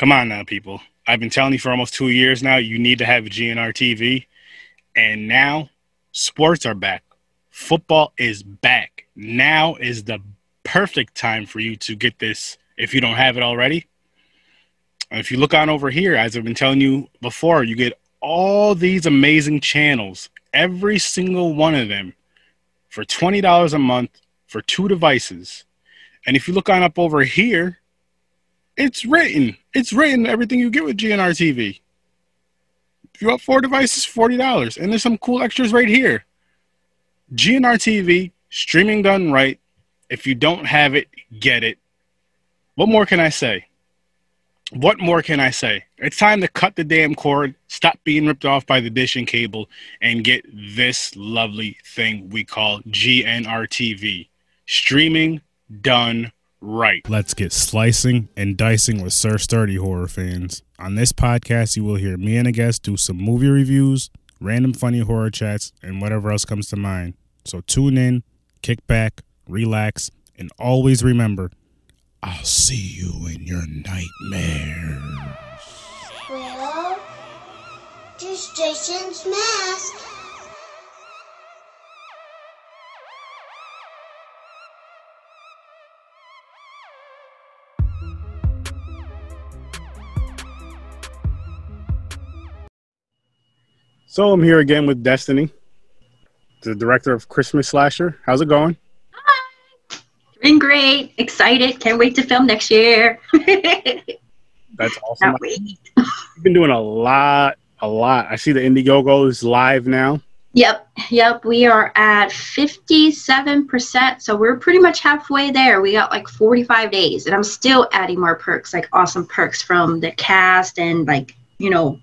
Come on now, people. I've been telling you for almost two years now, you need to have GNR TV. And now sports are back. Football is back. Now is the perfect time for you to get this if you don't have it already. If you look on over here, as I've been telling you before, you get all these amazing channels, every single one of them, for $20 a month for two devices. And if you look on up over here, it's written. It's written everything you get with GNR TV. If you want four devices, $40. And there's some cool extras right here. GNR TV, streaming done right. If you don't have it, get it. What more can I say? What more can I say? It's time to cut the damn cord, stop being ripped off by the dish and cable, and get this lovely thing we call GNR TV. Streaming done right. Let's get slicing and dicing with Sir Sturdy horror fans. On this podcast, you will hear me and a guest do some movie reviews, random funny horror chats, and whatever else comes to mind. So tune in, kick back, relax, and always remember I'll see you in your nightmares. Well, just Jason's mask. So I'm here again with Destiny, the director of Christmas Slasher. How's it going? Hi. Doing great. Excited. Can't wait to film next year. That's awesome. Can't wait. You've been doing a lot, a lot. I see the Indiegogo is live now. Yep, yep. We are at 57%. So we're pretty much halfway there. We got like 45 days, and I'm still adding more perks, like awesome perks from the cast and like, you know,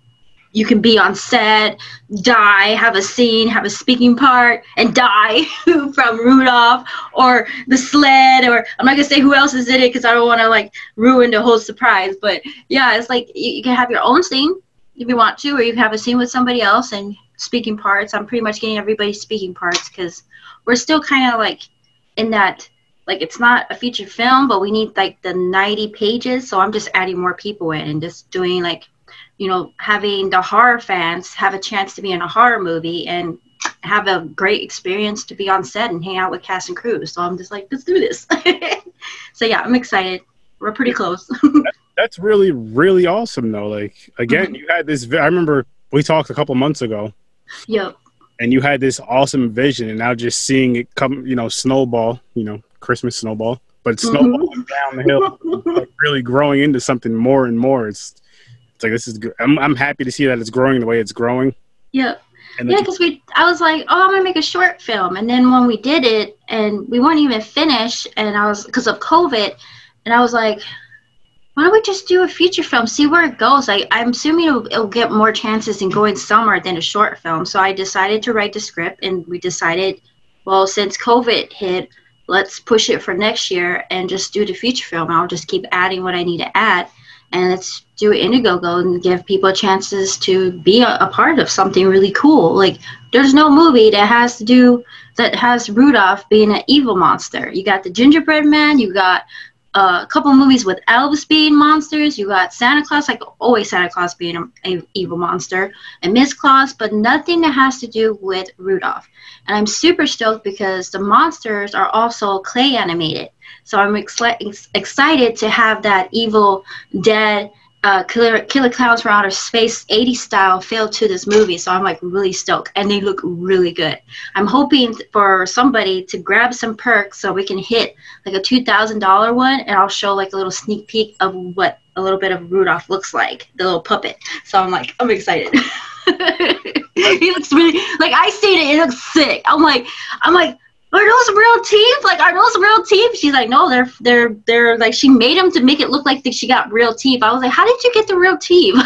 you can be on set, die, have a scene, have a speaking part, and die from Rudolph or the sled, or I'm not gonna say who else is in it because I don't want to like ruin the whole surprise. But yeah, it's like you, you can have your own scene if you want to, or you can have a scene with somebody else and speaking parts. I'm pretty much getting everybody speaking parts because we're still kind of like in that like it's not a feature film, but we need like the 90 pages. So I'm just adding more people in and just doing like you know, having the horror fans have a chance to be in a horror movie and have a great experience to be on set and hang out with cast and crew. So I'm just like, let's do this. so yeah, I'm excited. We're pretty close. That's really, really awesome though. Like again, mm-hmm. you had this. I remember we talked a couple months ago. Yep. And you had this awesome vision, and now just seeing it come, you know, snowball, you know, Christmas snowball, but mm-hmm. snowballing mm-hmm. down the hill, like really growing into something more and more. It's it's like this is good. I'm I'm happy to see that it's growing the way it's growing. Yep. And yeah, because we, I was like, oh, I'm gonna make a short film, and then when we did it, and we weren't even finished, and I was because of COVID, and I was like, why don't we just do a feature film, see where it goes? I, I'm assuming it'll, it'll get more chances in going somewhere than a short film. So I decided to write the script, and we decided, well, since COVID hit, let's push it for next year and just do the feature film. I'll just keep adding what I need to add and let's do Indiegogo and give people chances to be a, a, part of something really cool. Like, there's no movie that has to do that has Rudolph being an evil monster. You got the Gingerbread Man, you got uh, a couple movies with elves being monsters. You got Santa Claus, like always Santa Claus being an evil monster, and Miss Claus, but nothing that has to do with Rudolph. And I'm super stoked because the monsters are also clay animated. So I'm ex- excited to have that Evil Dead uh, Killer, Killer Clowns from Outer Space 80 style feel to this movie. So I'm like really stoked, and they look really good. I'm hoping for somebody to grab some perks so we can hit like a two thousand dollar one, and I'll show like a little sneak peek of what a little bit of Rudolph looks like, the little puppet. So I'm like, I'm excited. he looks really like I seen it. It looks sick. I'm like, I'm like are those real teeth? Like, are those real teeth? She's like, no, they're they're they're like she made them to make it look like that she got real teeth. I was like, how did you get the real teeth?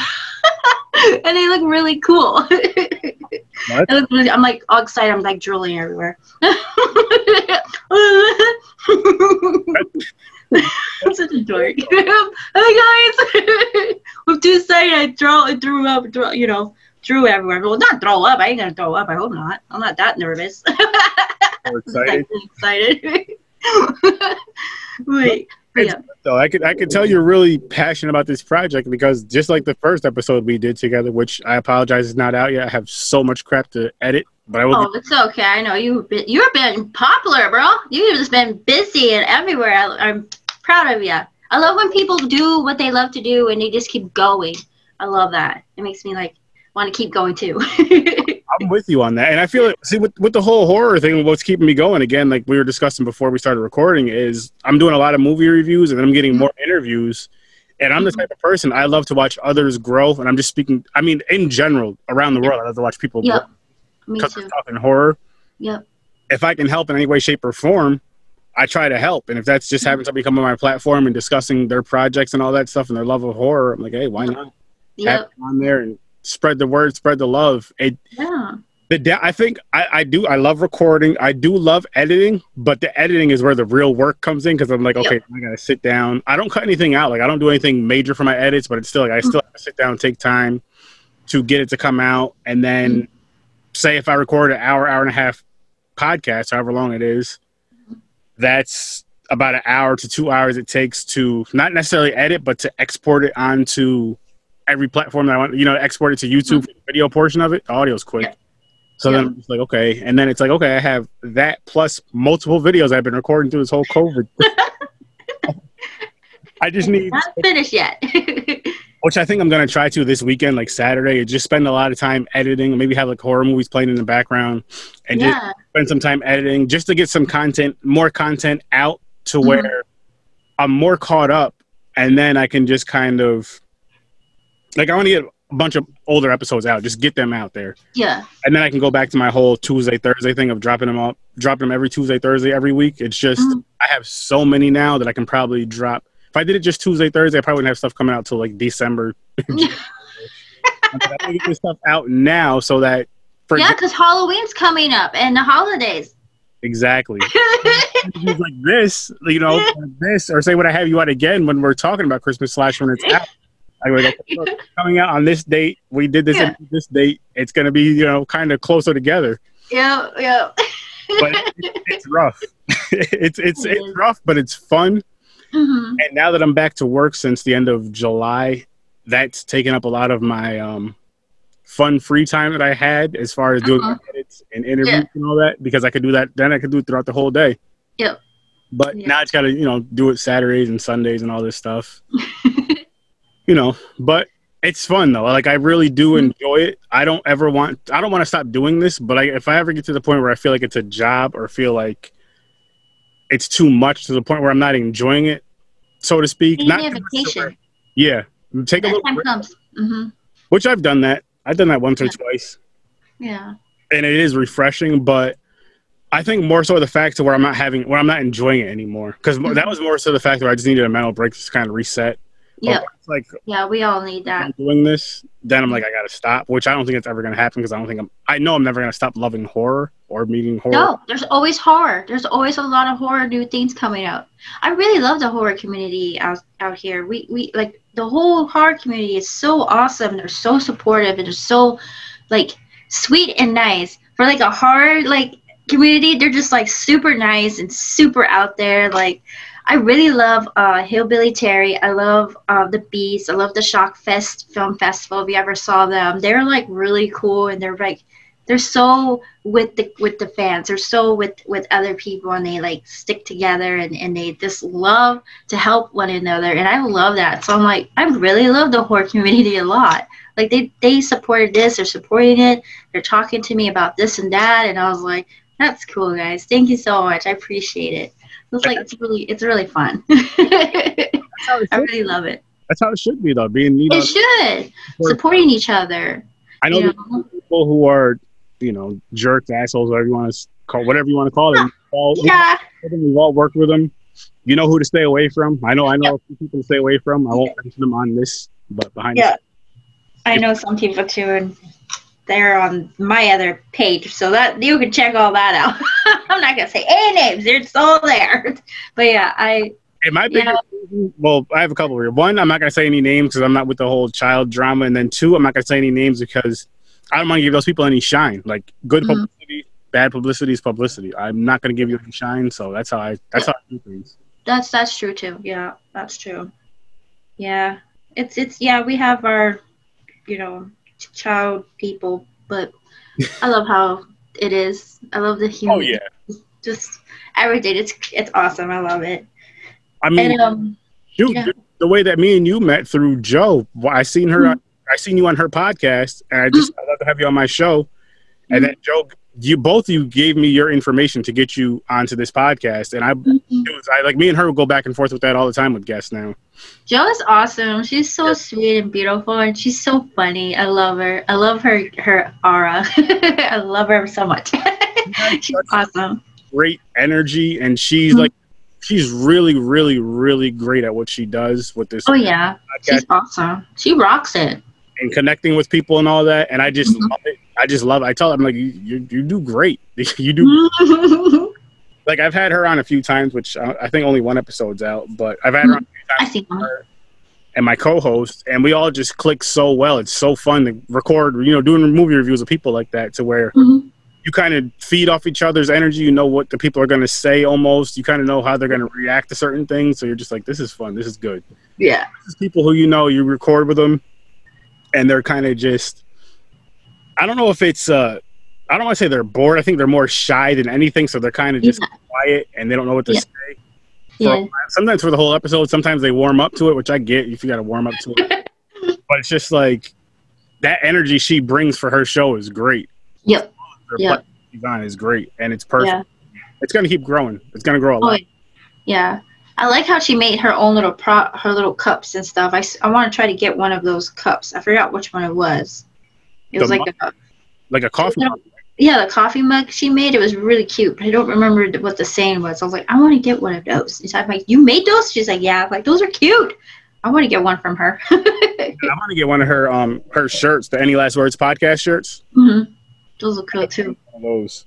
and they look really cool. really, I'm like all excited. I'm like drooling everywhere. I'm such a dork. hey guys, I'm too excited. I throw, I threw up, you know, drew everywhere. Well, not throw up. I ain't gonna throw up. I hope not. I'm not that nervous. excited. excited. Wait. Yeah. So I could I could tell you're really passionate about this project because just like the first episode we did together, which I apologize is not out yet. I have so much crap to edit, but I will. Oh, it's okay. I know you've been you've been popular, bro. You've just been busy and everywhere. I, I'm proud of you. I love when people do what they love to do and they just keep going. I love that. It makes me like want to keep going too. I'm with you on that, and I feel like see with with the whole horror thing. What's keeping me going again, like we were discussing before we started recording, is I'm doing a lot of movie reviews and I'm getting mm-hmm. more interviews. And I'm the mm-hmm. type of person I love to watch others grow, and I'm just speaking. I mean, in general, around the world, I love to watch people yep. grow Me because too. we're talking horror. Yep. If I can help in any way, shape, or form, I try to help. And if that's just mm-hmm. having somebody come on my platform and discussing their projects and all that stuff and their love of horror, I'm like, hey, why not Yep. on there and spread the word, spread the love. It Yeah. the I think I, I do I love recording. I do love editing, but the editing is where the real work comes in because I'm like, Yep. okay, I gotta sit down. I don't cut anything out. Like I don't do anything major for my edits, but it's still like I still have to sit down and take time to get it to come out. And then mm-hmm. say if I record an hour, hour and a half podcast, however long it is, that's about an hour to two hours it takes to not necessarily edit, but to export it onto every platform that I want, you know, export it to YouTube, for the video portion of it. The audio's quick. Yeah. So Yeah. then I'm just like, okay. And then it's like, okay, I have that plus multiple videos I've been recording through this whole COVID. I just need, Not finished yet. which I think I'm going to try to this weekend, like Saturday, just spend a lot of time editing, maybe have like horror movies playing in the background and just spend some time editing just to get some content, more content out to Mhm. where I'm more caught up, and then I can just kind of like I want to get a bunch of older episodes out, just get them out there, Yeah. and then I can go back to my whole Tuesday Thursday thing of dropping them up, dropping them every Tuesday Thursday every week. It's just Mhm. I have so many now that I can probably drop. If I did it just Tuesday Thursday, I probably wouldn't have stuff coming out till like December. Gonna get this stuff out now so that for Yeah, because Halloween's coming up and the holidays. exactly. like this, you know, this, or say when I have you out again when we're talking about Christmas slash when it's out. Okay, coming out on this date. We did this Yeah. this date. It's going to be, you know, kind of closer together. yeah, yeah. But it, it's rough. it's it's It it's rough, but it's fun. hmm And now that I'm back to work since the end of July, that's taken up a lot of my um, fun free time that I had as far as doing Uh-huh. edits and interviews Yeah. and all that because I could do that. Then I could do it throughout the whole day. Yep. But Yeah. now I just got to you know do it Saturdays and Sundays and all this stuff. you know, but it's fun though. Like I really do Mm-hmm. enjoy it. I don't ever want. I don't want to stop doing this. But I, if I ever get to the point where I feel like it's a job or feel like it's too much to the point where I'm not enjoying it, so to speak. You not need a too much to where- vacation. yeah, take a That little time break, comes. hmm which I've done that. I've done that once or twice, Yeah. and it is refreshing. But I think more so the fact to where I'm not having, where I'm not enjoying it anymore, because that Mhm. was more so the fact where I just needed a mental break to kind of reset. Yeah. Like Yeah. We all need that. Doing this, then I'm like, I gotta stop. Which I don't think it's ever gonna happen because I don't think I'm. I know I'm never gonna stop loving horror or meeting horror. No, there's always horror. There's always a lot of horror new things coming out. I really love the horror community out out here. We we like the whole horror community is so awesome. They're so supportive and they're so like sweet and nice. For like a horror like community, they're just like super nice and super out there. Like I really love uh, Hillbilly Terry. I love uh, the Beast. I love the Shock Fest Film Festival. If you ever saw them, they're like really cool and they're like they're so with the with the fans they're so with with other people and they like stick together and, and they just love to help one another and i love that so i'm like i really love the horror community a lot like they they supported this they're supporting it they're talking to me about this and that and i was like that's cool guys thank you so much i appreciate it it's like it's really it's really fun i really love it that's how it should be though. Being you know, it should support- supporting each other I know you know? people who are, you know, jerks, assholes, whatever you want to call, whatever you want to call them. All, yeah we've all worked with them. You know who to stay away from. I know. I know a few people to stay away from. I won't mention them on this, but behind. Yeah. I know some people too, and they're on my other page, so that you can check all that out. I'm not gonna say any names; it's all there. But yeah, I my Yeah. biggest reason- well, I have a couple here. One, I'm not gonna say any names because I'm not with the whole child drama, and then two, I'm not gonna say any names because I don't want to give those people any shine. Like good Mhm. publicity, bad publicity is publicity. I'm not gonna give you any shine, so that's how I that's how I do things. that's that's true too. Yeah, that's true. Yeah, it's it's yeah. We have our, you know, child people, but I love how it is. I love the humor. Oh yeah. Just every day, it's it's awesome. I love it. I mean, and, um, shoot, yeah. the way that me and you met through Joe, I seen her. Mm-hmm. I seen you on her podcast, and I just mm-hmm. I love to have you on my show. Mm-hmm. And then Joe you both you gave me your information to get you onto this podcast and i mm-hmm. was, i like me and her will go back and forth with that all the time with guests now. Joe is awesome. She's so sweet and beautiful and she's so funny. I love her. I love her her aura. I love her so much. She's awesome. great energy and she's mm-hmm. like she's really really really great at what she does with this oh yeah. podcast. she's awesome. She rocks it. And connecting with people and all that and i just mm-hmm. love it I just love. It. I tell them like you, you, you do great. you do. like I've had her on a few times, which I, I think only one episode's out, but I've had her on a few times. I see her and my co-host, and we all just click so well. It's so fun to record, you know, doing movie reviews with people like that, to where mm-hmm. you kind of feed off each other's energy. You know what the people are going to say. Almost, you kind of know how they're going to react to certain things. So you're just like, this is fun. This is good. Yeah. people who you know, you record with them, and they're kind of just I don't know if it's uh I don't want to say they're bored. I think they're more shy than anything, so they're kind of just yeah. quiet and they don't know what to yeah. say. Yeah. sometimes for the whole episode, sometimes they warm up to it, which I get if you got to warm up to it. but it's just like that energy she brings for her show is great. Yep. Her yep. design is great, and it's perfect. Yeah. It's gonna keep growing. It's gonna grow a lot. Oh, yeah. I like how she made her own little pro her little cups and stuff. I, I want to try to get one of those cups. I forgot which one it was. It was like a like a coffee. mug. Yeah, the coffee mug she made. It was really cute, but I don't remember what the saying was. I was like, I want to get one of those. And I'm like, you made those? She's like, yeah. I'm like those are cute. I want to get one from her. I want to get one of her um her shirts, the Any Last Words podcast shirts. Mm-hmm. Those look cool too. Those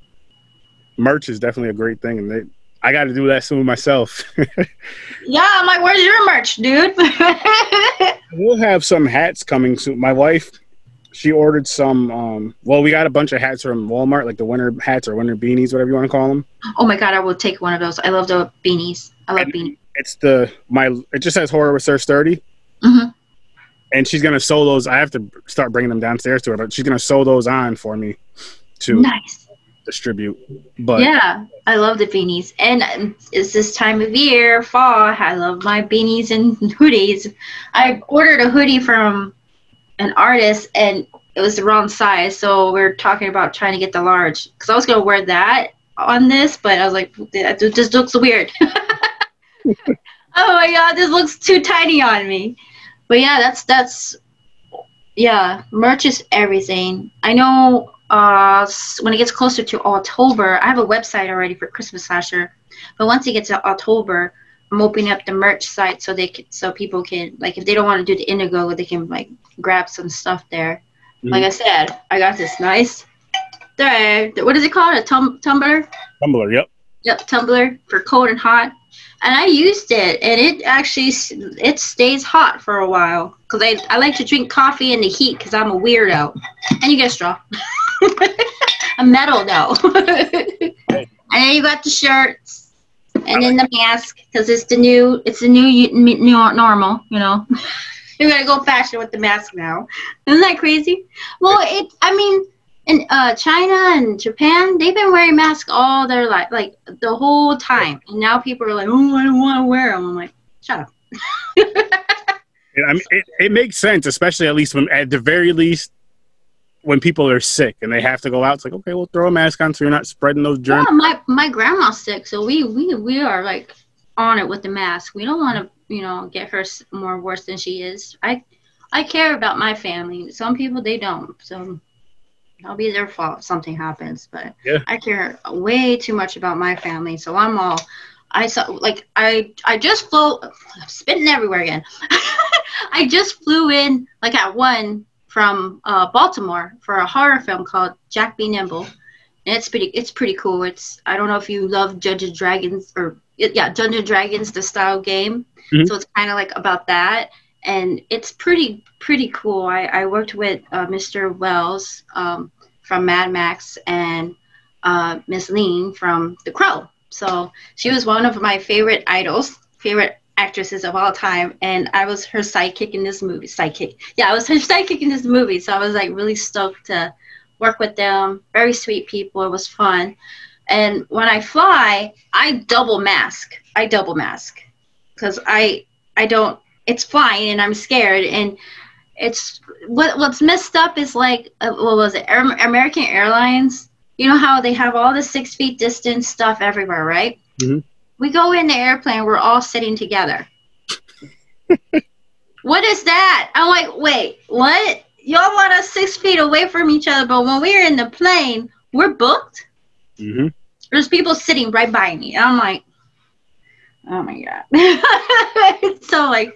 merch is definitely a great thing, and they I got to do that soon myself. yeah, I'm like, where's your merch, dude? we'll have some hats coming soon. My wife, she ordered some. Um, well, we got a bunch of hats from Walmart, like the winter hats or winter beanies, whatever you want to call them. Oh my god, I will take one of those. I love the beanies. I love and beanies. It's the my. It just says horror with Sir Sturdy. Mm-hmm. And she's gonna sew those. I have to start bringing them downstairs to her, but she's gonna sew those on for me, to nice. distribute. But yeah, I love the beanies, and it's this time of year, fall. I love my beanies and hoodies. I ordered a hoodie from an artist and it was the wrong size. So we are talking about trying to get the large because I was gonna wear that on this, but I was like, it just looks weird. oh my god, this looks too tiny on me. But yeah, that's that's yeah, merch is everything. I know uh, when it gets closer to October, I have a website already for Christmas Slasher. But once it gets to October, I'm opening up the merch site so they can, so people can like if they don't want to do the Indigo, they can like grab some stuff there. Mm-hmm. Like I said, I got this nice. There, what is it called? A tum- tumbler. Tumbler. Yep. Yep, tumbler for cold and hot. And I used it, and it actually it stays hot for a while because I I like to drink coffee in the heat because I'm a weirdo. And you get a straw. a metal though. and then you got the shirts and then the mask because it's the new it's the new new normal you know you're gonna go fashion with the mask now. Isn't that crazy? Well it i mean in uh, china and japan they've been wearing masks all their life like the whole time. And now people are like oh i don't want to wear them i'm like shut up. I mean, it, it makes sense, especially at least when, at the very least, when people are sick and they have to go out, it's like okay, we'll throw a mask on so you're not spreading those germs. Yeah, my my grandma's sick, so we we we are like on it with the mask. We don't want to you know get her more worse than she is. I I care about my family. Some people they don't, so that'll be their fault if something happens. But yeah. I care way too much about my family, so I'm all. I saw like I I just flew I'm spitting everywhere again. I just flew in like at one from uh, Baltimore for a horror film called Jack Be Nimble. And it's pretty it's pretty cool. It's I don't know if you love Dungeons Dragons or yeah Dungeons Dragons the style game. Mm-hmm. So it's kind of like about that, and it's pretty pretty cool. I, I worked with uh, Mr. Wells um, from Mad Max and uh, Miss Ling from The Crow. So she was one of my favorite idols favorite actresses of all time, and I was her sidekick in this movie. Sidekick, yeah, I was her sidekick in this movie. So I was like really stoked to work with them. Very sweet people. It was fun. And when I fly, I double mask. I double mask because I I don't. It's flying, and I'm scared. And it's what what's messed up is like uh, what was it? American Airlines. You know how they have all the six feet distance stuff everywhere, right? Mm-hmm. We go in the airplane, we're all sitting together. what is that? I'm like, wait, what? Y'all want us six feet away from each other, but when we're in the plane, we're booked. Mm-hmm. There's people sitting right by me. I'm like, oh my god. so like,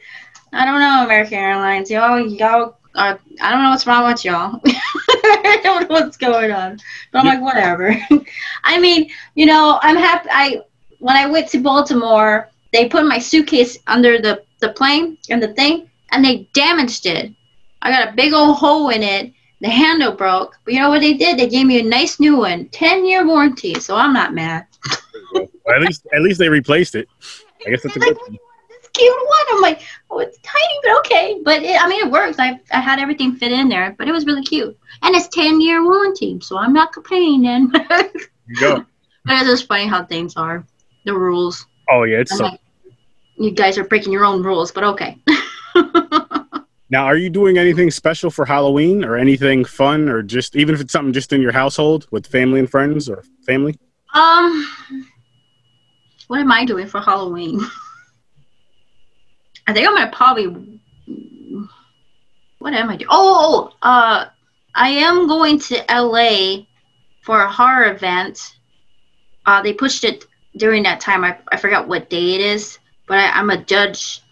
I don't know, American Airlines. Y'all, y'all are, I don't know what's wrong with y'all. I don't know what's going on. But I'm like, whatever. I mean, you know, I'm happy. I when I went to Baltimore, they put my suitcase under the, the plane and the thing, and they damaged it. I got a big old hole in it. The handle broke. But you know what they did? They gave me a nice new one, 10 year warranty. So I'm not mad. well, at least at least they replaced it. I guess that's a good thing. This cute one. I'm like, oh, it's tiny, but okay. But it, I mean, it works. I I had everything fit in there, but it was really cute, and it's 10 year warranty, so I'm not complaining. you go. But it's just funny how things are the rules. Oh yeah, it's so. Like, you guys are breaking your own rules, but okay. now, are you doing anything special for Halloween or anything fun or just even if it's something just in your household with family and friends or family? Um, what am I doing for Halloween? I think I'm gonna probably. What am I doing? Oh, uh, I am going to LA for a horror event. Uh, they pushed it during that time, I, I forgot what day it is, but I, I'm a judge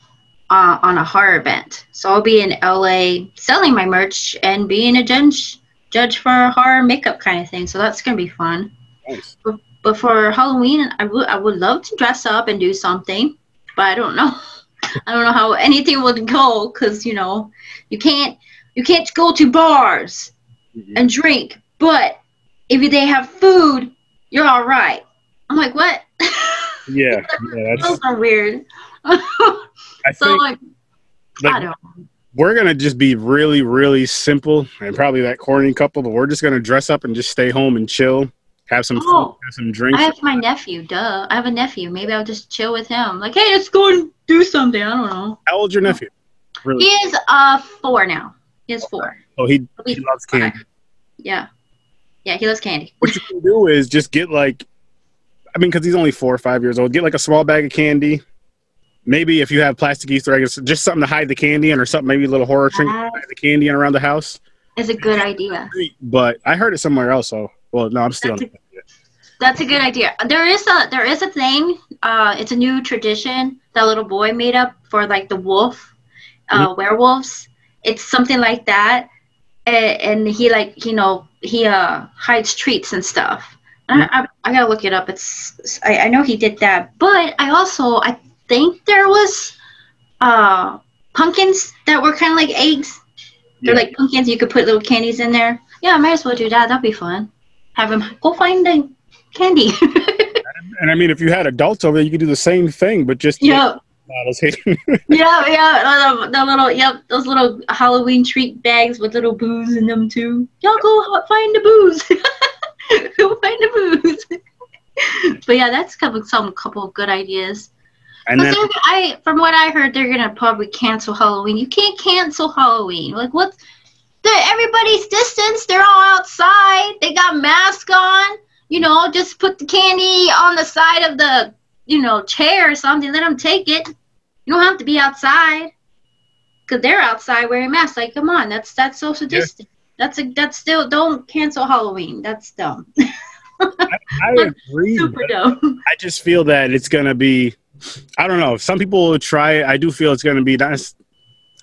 uh, on a horror event. So I'll be in LA selling my merch and being a judge judge for a horror makeup kind of thing. So that's gonna be fun. Nice. But, but for Halloween, I would I would love to dress up and do something, but I don't know. I don't know how anything would go because you know you can't you can't go to bars mm-hmm. and drink, but if they have food, you're all right. I'm like, what? Yeah, yeah that's those are weird. I so think, like, like, I don't. We're gonna just be really, really simple and probably that corny couple, but we're just gonna dress up and just stay home and chill, have some oh, food, have some drinks. I have my nephew. Duh, I have a nephew. Maybe I'll just chill with him. Like, hey, let's go and do something. I don't know. How old's your nephew? Really? He is uh four now. He is four. Oh, he, he loves candy. Yeah. Yeah, he loves candy. What you can do is just get like I mean, because he's only four or five years old. Get like a small bag of candy. Maybe if you have plastic Easter eggs, just something to hide the candy in, or something maybe a little horror trinket to hide the candy in around the house. It's a good idea. But I heard it somewhere else. So, well, no, I'm still. That's, a, that's a good idea. There is a there is a thing. Uh, it's a new tradition that little boy made up for like the wolf, uh, mm-hmm. werewolves. It's something like that, and, and he like you know he uh hides treats and stuff I, I, I, gotta look it up. It's I, I know he did that, but I also I think there was uh pumpkins that were kind of like eggs. They're yeah. like pumpkins. You could put little candies in there. Yeah, I might as well do that. That'd be fun. Have him go find the candy. and I mean, if you had adults over there, you could do the same thing, but just yeah. yeah, yeah, the, the, little, yep, those little Halloween treat bags with little booze in them too. Y'all go find the booze. Who find the booze? but yeah, that's couple some couple of good ideas. And then, I, from what I heard, they're gonna probably cancel Halloween. You can't cancel Halloween. Like what's the everybody's distance? They're all outside. They got masks on. You know, just put the candy on the side of the you know chair or something. Let them take it. You don't have to be outside because they're outside wearing masks. Like, come on, that's that's social yeah. distance. That's a that's still don't cancel Halloween. That's dumb. I, I agree. Super dumb. I just feel that it's gonna be. I don't know. Some people will try it. I do feel it's gonna be nice.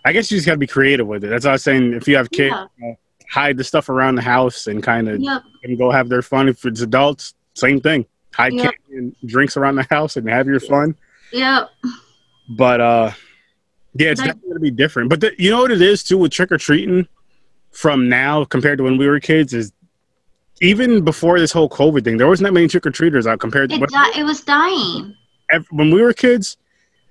I guess you just gotta be creative with it. That's what I was saying. If you have kids, yeah. hide the stuff around the house and kind of yep. and go have their fun. If it's adults, same thing. Hide yep. candy and drinks around the house and have your fun. Yep. But uh, yeah, it's definitely gonna be different. But the, you know what it is too with trick or treating from now compared to when we were kids is even before this whole COVID thing, there wasn't that many trick or treaters out compared to it, di- it was dying. When we were kids,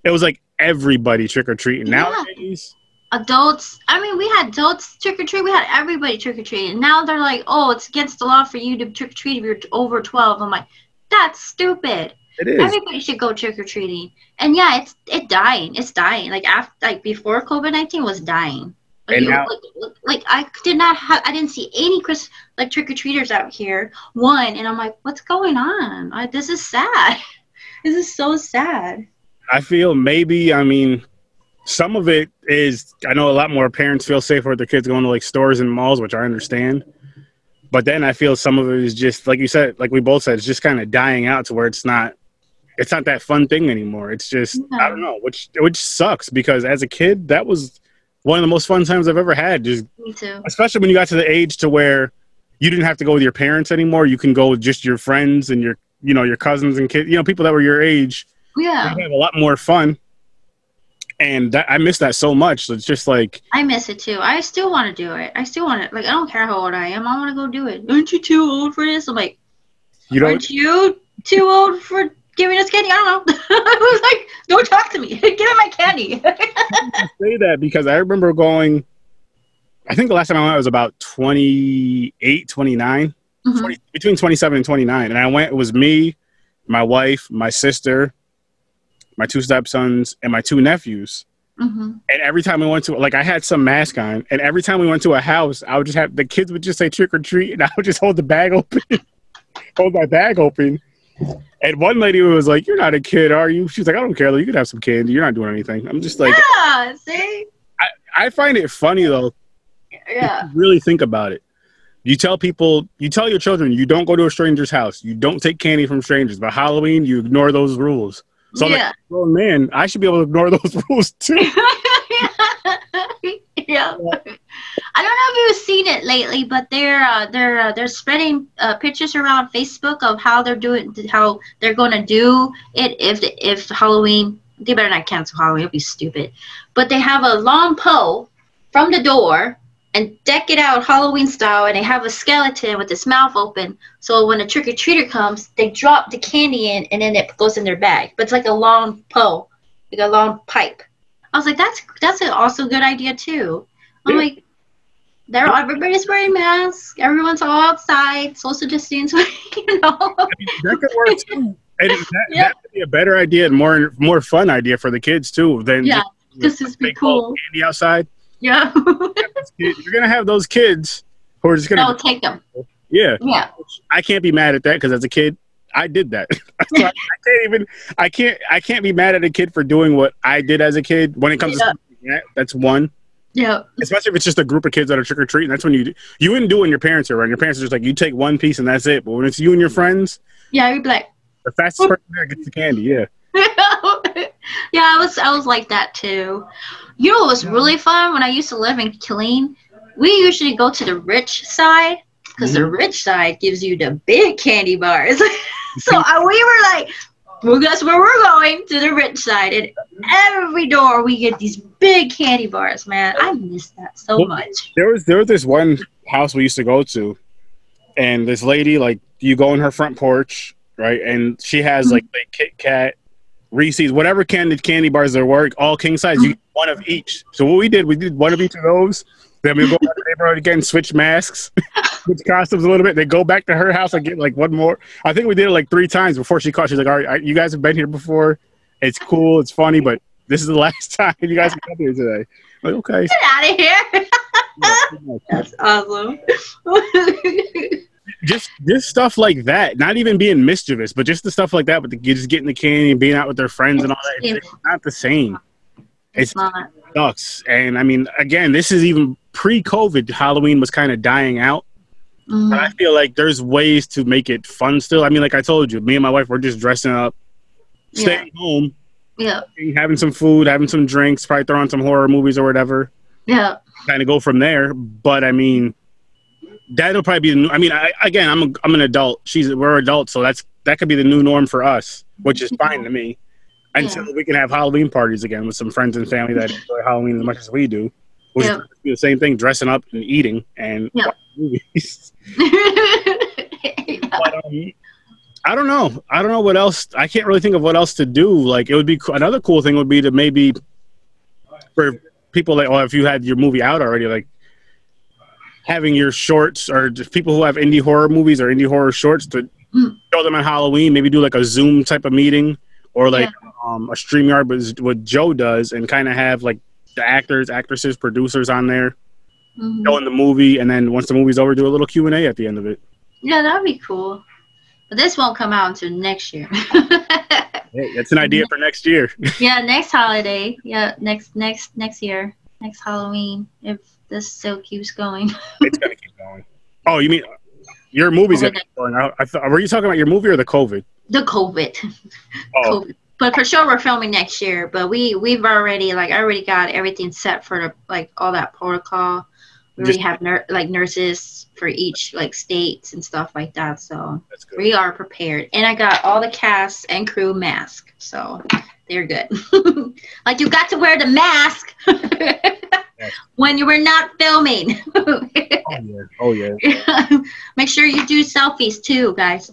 it was like everybody trick or treating. Yeah. Nowadays, adults i mean we had adults trick or treat we had everybody trick or treat and now they're like oh it's against the law for you to trick or treat if you're over 12 i'm like that's stupid. It is. everybody should go trick or treating and yeah it's it dying it's dying. Like after like before covid-19 was dying. Like, And now- like, like i did not have i didn't see any chris like trick or treaters out here. One and i'm like what's going on? I, this is sad this is so sad I feel maybe, I mean, some of it is, I know a lot more parents feel safer with their kids going to like stores and malls, which I understand. But then I feel some of it is just, like you said, like we both said, it's just kind of dying out to where it's not, it's not that fun thing anymore. It's just, I don't know, which, which sucks because as a kid, that was one of the most fun times I've ever had. Just, me too especially when you got to the age to where you didn't have to go with your parents anymore. You can go with just your friends and your, you know, your cousins and kids, you know, people that were your age yeah have a lot more fun and that, i miss that so much so it's just like I miss it too. I still want to do it. I still want to like. I don't care how old I am. I want to go do it. Aren't you too old for this? I'm like, you know aren't you too old for giving us candy? I don't know. I was like, don't talk to me. Give me my candy. say that because i remember going i think the last time i went was about 28 29 Mhm. 20, between 27 and 29 and i went it was me my wife my sister my two stepsons and my two nephews Mhm. and every time we went to like i had some mask on and every time we went to a house i would just have the kids would just say trick or treat and i would just hold the bag open hold my bag open and one lady was like you're not a kid are you she was like i don't care you could have some candy you're not doing anything i'm just like yeah. See. i find it funny though Yeah. really think about it you tell people you tell your children you don't go to a stranger's house you don't take candy from strangers but halloween you ignore those rules so I'm like well man i should be able to ignore those rules too yeah. I don't know if you've seen it lately, but they're uh, they're uh, they're spreading uh, pictures around Facebook of how they're doing how they're going to do it if if Halloween. They better not cancel Halloween. It'll be stupid. But they have a long pole from the door and deck it out Halloween style, and they have a skeleton with its mouth open. So when a trick or treater comes, they drop the candy in, and then it goes in their bag. But it's like a long pole, like a long pipe. I was like, that's that's an also good idea too. I'm Yeah. like, they're everybody's wearing masks. Everyone's all outside, social distance. You know. that could work too. And that, Yeah. that could be a better idea and more more fun idea for the kids too than Yeah, just this is be cool. candy outside. Yeah. You're gonna have those kids who are just gonna no, take them. yeah. Yeah. I can't be mad at that because as a kid, I did that. so I, I can't even. I can't. I can't be mad at a kid for doing what I did as a kid. When it comes Yeah. to that's one. Yeah. Especially if it's just a group of kids that are trick or treating. That's when you you wouldn't do it when your parents are around. Your parents are just like you take one piece and that's it. But when it's you and your friends, Yeah. You'd be like, the fastest person there gets the candy. Yeah. yeah, I was I was like that too. You know what was really fun when I used to live in Killeen? We usually go to the rich side because the Mhm. rich side gives you the big candy bars. so uh, we were like, well, guess where we're going to the rich side, and every door we get these big candy bars. Man, I miss that so Well, much. There was there was this one house we used to go to, and this lady like you go on her front porch, right, and she has like like Kit Kat, Reese's, whatever candy candy bars there were, all king size. You get one of each. So what we did, we did one of each of those. Then we go back to the neighborhood again, switch masks, switch costumes a little bit. They go back to her house and get like one more. I think we did it like three times before she called. She's like, "All right, I- you guys have been here before. It's cool, it's funny, but this is the last time you guys come here today." I'm like, okay. Get out of here. Yeah. That's awesome. Just just stuff like that. Not even being mischievous, but just the stuff like that. But the just getting the candy and being out with their friends and all that. It's, it's not the same. It's not. sucks. And I mean, again, this is even pre-COVID. Halloween was kind of dying out, Mhm. but I feel like there's ways to make it fun still. I mean, like I told you, me and my wife were just dressing up, staying home, Yeah. having some food, having some drinks, probably throwing some horror movies or whatever. Yeah. kind of go from there. But I mean, that'll probably be the new. I mean, I, again, I'm a, I'm an adult. She's we're adults, so that's that could be the new norm for us, which is fine to me. Until we can have Halloween parties again with some friends and family that enjoy Halloween as much as we do. Which Yeah. is the same thing, dressing up and eating and Yeah. movies. But, um, I don't know. I don't know what else. I can't really think of what else to do. Like it would be another cool thing would be to maybe for people that, well, if you had your movie out already, like having your shorts or just people who have indie horror movies or indie horror shorts to mm. show them on Halloween. Maybe do like a Zoom type of meeting or like yeah. um, a StreamYard, but what Joe does, and kind of have like the actors, actresses, producers on there mm-hmm. showing the movie, and then once the movie's over, do a little Q and A at the end of it. Yeah, that'd be cool. But this won't come out until next year. hey, that's an idea for next year. yeah, next holiday. Yeah, next next next year, next Halloween. If this still keeps going. it's gonna keep going. Oh, you mean your movie's oh going? I, I thought, were you talking about your movie or the COVID? The COVID. Oh. COVID. But for sure, we're filming next year. But we we've already like I already got everything set for the like all that protocol. We already have ner- like nurses for each like states and stuff like that. So we are prepared. And I got all the cast and crew mask. So they're good. like you got to wear the mask when you were not filming. oh yeah. Oh yeah. Make sure you do selfies too, guys.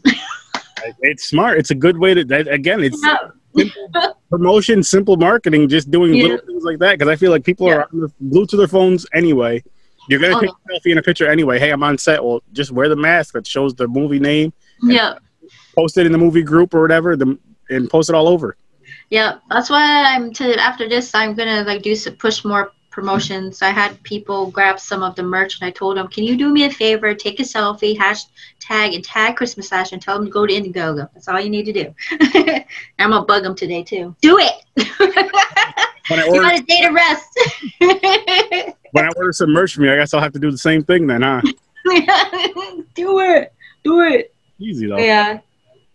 it's smart. It's a good way to that again, it's simple promotion, simple marketing, just doing yeah. little things like that. Because I feel like people yeah. are glued to their phones anyway. You're gonna oh, take uh-huh. a selfie in a picture anyway. Hey, I'm on set. Well, just wear the mask that shows the movie name. Yeah. Post it in the movie group or whatever, the, and post it all over. Yeah, that's why I'm to after this. I'm gonna like do some push more promotions. I had people grab some of the merch, and I told them, "Can you do me a favor? Take a selfie, hashtag, and tag Christmas Slash and tell them to go to Indiegogo. That's all you need to do." I'm gonna bug them today too. Do it. When I order, you got a day to rest. when I order some merch from you, I guess I'll have to do the same thing then, huh? do it. Do it. Easy though. Yeah.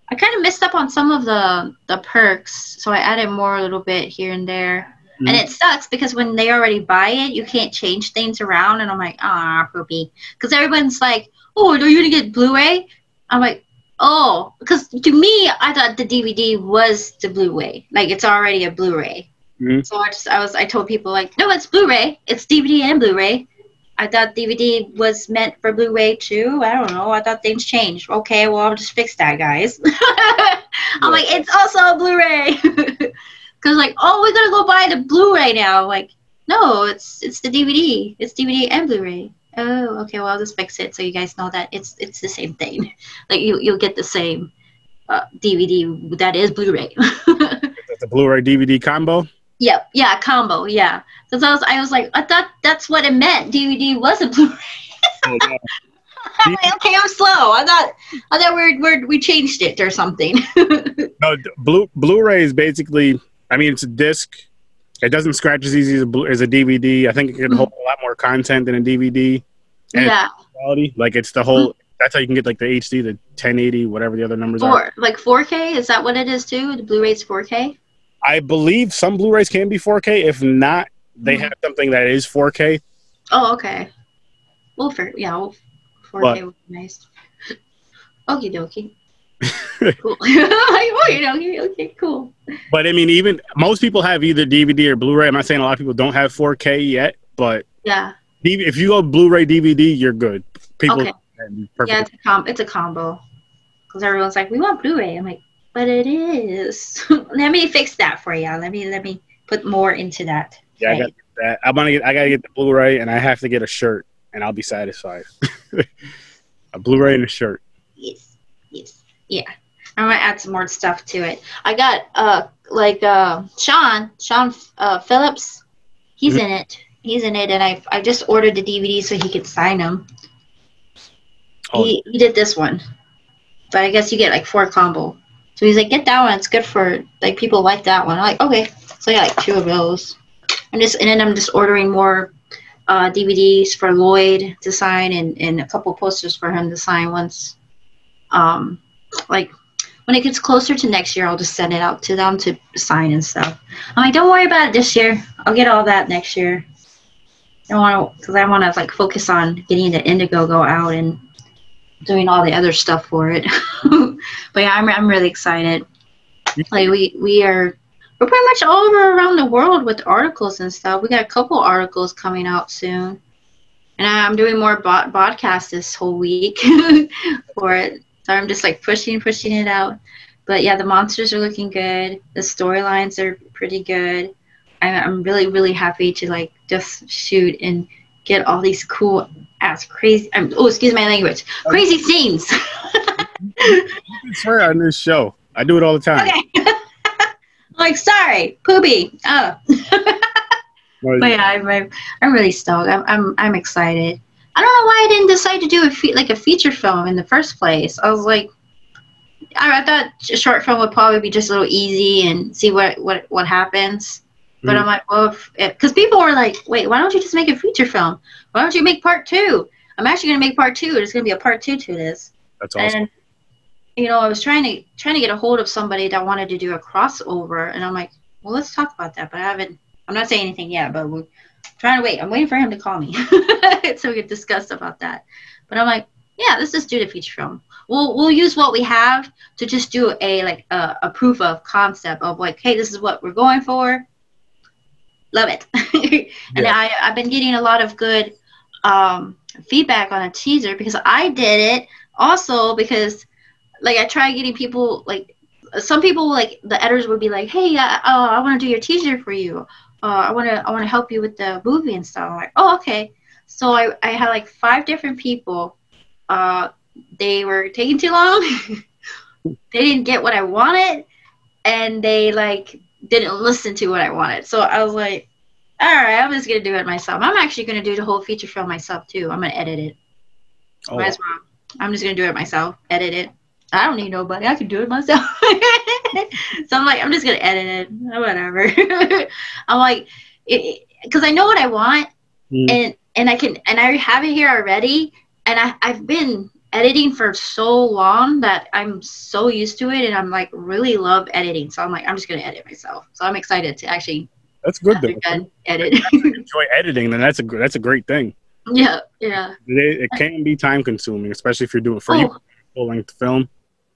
I kind of missed up on some of the the perks, so I added more a little bit here and there. Mm-hmm. And it sucks because when they already buy it, you can't change things around, and I'm like, ah, poopy. Because everyone's like, oh, are you gonna get Blu-ray? I'm like, oh, because to me, I thought the DVD was the Blu-ray, like it's already a Blu-ray. Mm-hmm. So I just I was I told people like, no, it's Blu-ray. It's DVD and Blu-ray. I thought DVD was meant for Blu-ray too. I don't know. I thought things changed. Okay, well I'll just fix that, guys. I'm like, it's also a Blu-ray. Cause like, oh, we gotta go buy the Blu-ray now. Like, no, it's it's the DVD. It's DVD and Blu-ray. Oh, okay. Well, I'll just fix it so you guys know that it's it's the same thing. Like you you'll get the same uh, DVD that is Blu-ray. the a Blu-ray DVD combo. Yep. Yeah. Combo. Yeah. So I was, I was like, I thought that's what it meant. DVD was a Blu-ray. oh, yeah. I'm like, okay, I'm slow. I thought, I thought we we we changed it or something. no, Blu Blu-ray is basically. I mean, it's a disc. It doesn't scratch as easy as a, as a DVD. I think it can mm-hmm. hold a lot more content than a DVD. And yeah. Quality, like it's the whole. Mm-hmm. That's how you can get like the HD, the 1080, whatever the other numbers Four, are. Like 4K, is that what it is too? The Blu-ray's 4K. I believe some Blu-rays can be 4K. If not, they mm-hmm. have something that is 4K. Oh, okay. Well, for yeah, well, 4K but, would be nice. Okie dokie. Cool. Okie dokie. Oh, okay, cool. But I mean, even most people have either DVD or Blu-ray. I'm not saying a lot of people don't have 4K yet, but yeah, if you go Blu-ray DVD, you're good. People, okay. yeah, it's a com- it's a combo because everyone's like, we want Blu-ray. I'm like, but it is. let me fix that for you. Let me let me put more into that. Yeah, right. I got that. I want to get. I gotta get the Blu-ray, and I have to get a shirt, and I'll be satisfied. a Blu-ray and a shirt. Yeah. I'm gonna add some more stuff to it. I got uh like uh Sean Sean uh, Phillips. He's mm-hmm. in it. He's in it, and I I just ordered the DVD so he could sign them. Oh. He he did this one, but I guess you get like four combo. So he's like, get that one. It's good for like people like that one. I'm like, okay. So I got like two of those. I'm just and then I'm just ordering more uh, DVDs for Lloyd to sign and, and a couple posters for him to sign once. Um, like when it gets closer to next year, I'll just send it out to them to sign and stuff. I'm like, don't worry about it this year. I'll get all that next year. I want to because I want to like focus on getting the Indiegogo out and doing all the other stuff for it. but yeah, I'm I'm really excited. Like we we are we're pretty much all over around the world with articles and stuff. We got a couple articles coming out soon, and I'm doing more bot- podcasts this whole week for it. So I'm just like pushing, pushing it out. But yeah, the monsters are looking good. The storylines are pretty good. I'm really, really happy to like just shoot and get all these cool ass crazy. Um, oh, excuse my language. Crazy scenes. you can swear on this show. I do it all the time. Okay. like sorry, poopy. Oh. but yeah, I'm, I'm, I'm really stoked. I'm, I'm I'm excited. I don't know why I didn't decide to do a fe- like a feature film in the first place. I was like, I, I thought a short film would probably be just a little easy and see what what what happens. But mm. I'm like, well, because people were like, wait, why don't you just make a feature film? Why don't you make part two? I'm actually gonna make part two. There's gonna be a part two to this. That's awesome. And you know, I was trying to trying to get a hold of somebody that wanted to do a crossover, and I'm like, well, let's talk about that. But I haven't. I'm not saying anything yet, but trying to wait. I'm waiting for him to call me so we could discuss about that. But I'm like, yeah, let's just do the feature film. We'll we'll use what we have to just do a like a, a proof of concept of like, hey, this is what we're going for. Love it. and yeah. I I've been getting a lot of good um, feedback on a teaser because I did it also because like I try getting people like some people like the editors would be like, "Hey, uh, uh, I want to do your teaser for you. Uh, I want to I want to help you with the movie and stuff." I'm like, "Oh, okay." So I I had like five different people. Uh, they were taking too long. they didn't get what I wanted, and they like didn't listen to what I wanted. So I was like, "All right, I'm just gonna do it myself. I'm actually gonna do the whole feature film myself too. I'm gonna edit it. Oh. Might as well. I'm just gonna do it myself. Edit it." I don't need nobody. I can do it myself. so I'm like, I'm just gonna edit it, whatever. I'm like, because I know what I want, mm. and and I can, and I have it here already, and I I've been editing for so long that I'm so used to it, and I'm like really love editing. So I'm like, I'm just gonna edit myself. So I'm excited to actually. That's good though. edit. enjoy editing, then that's a that's a great thing. Yeah, yeah. It, it can be time consuming, especially if you're doing for oh. you full length film.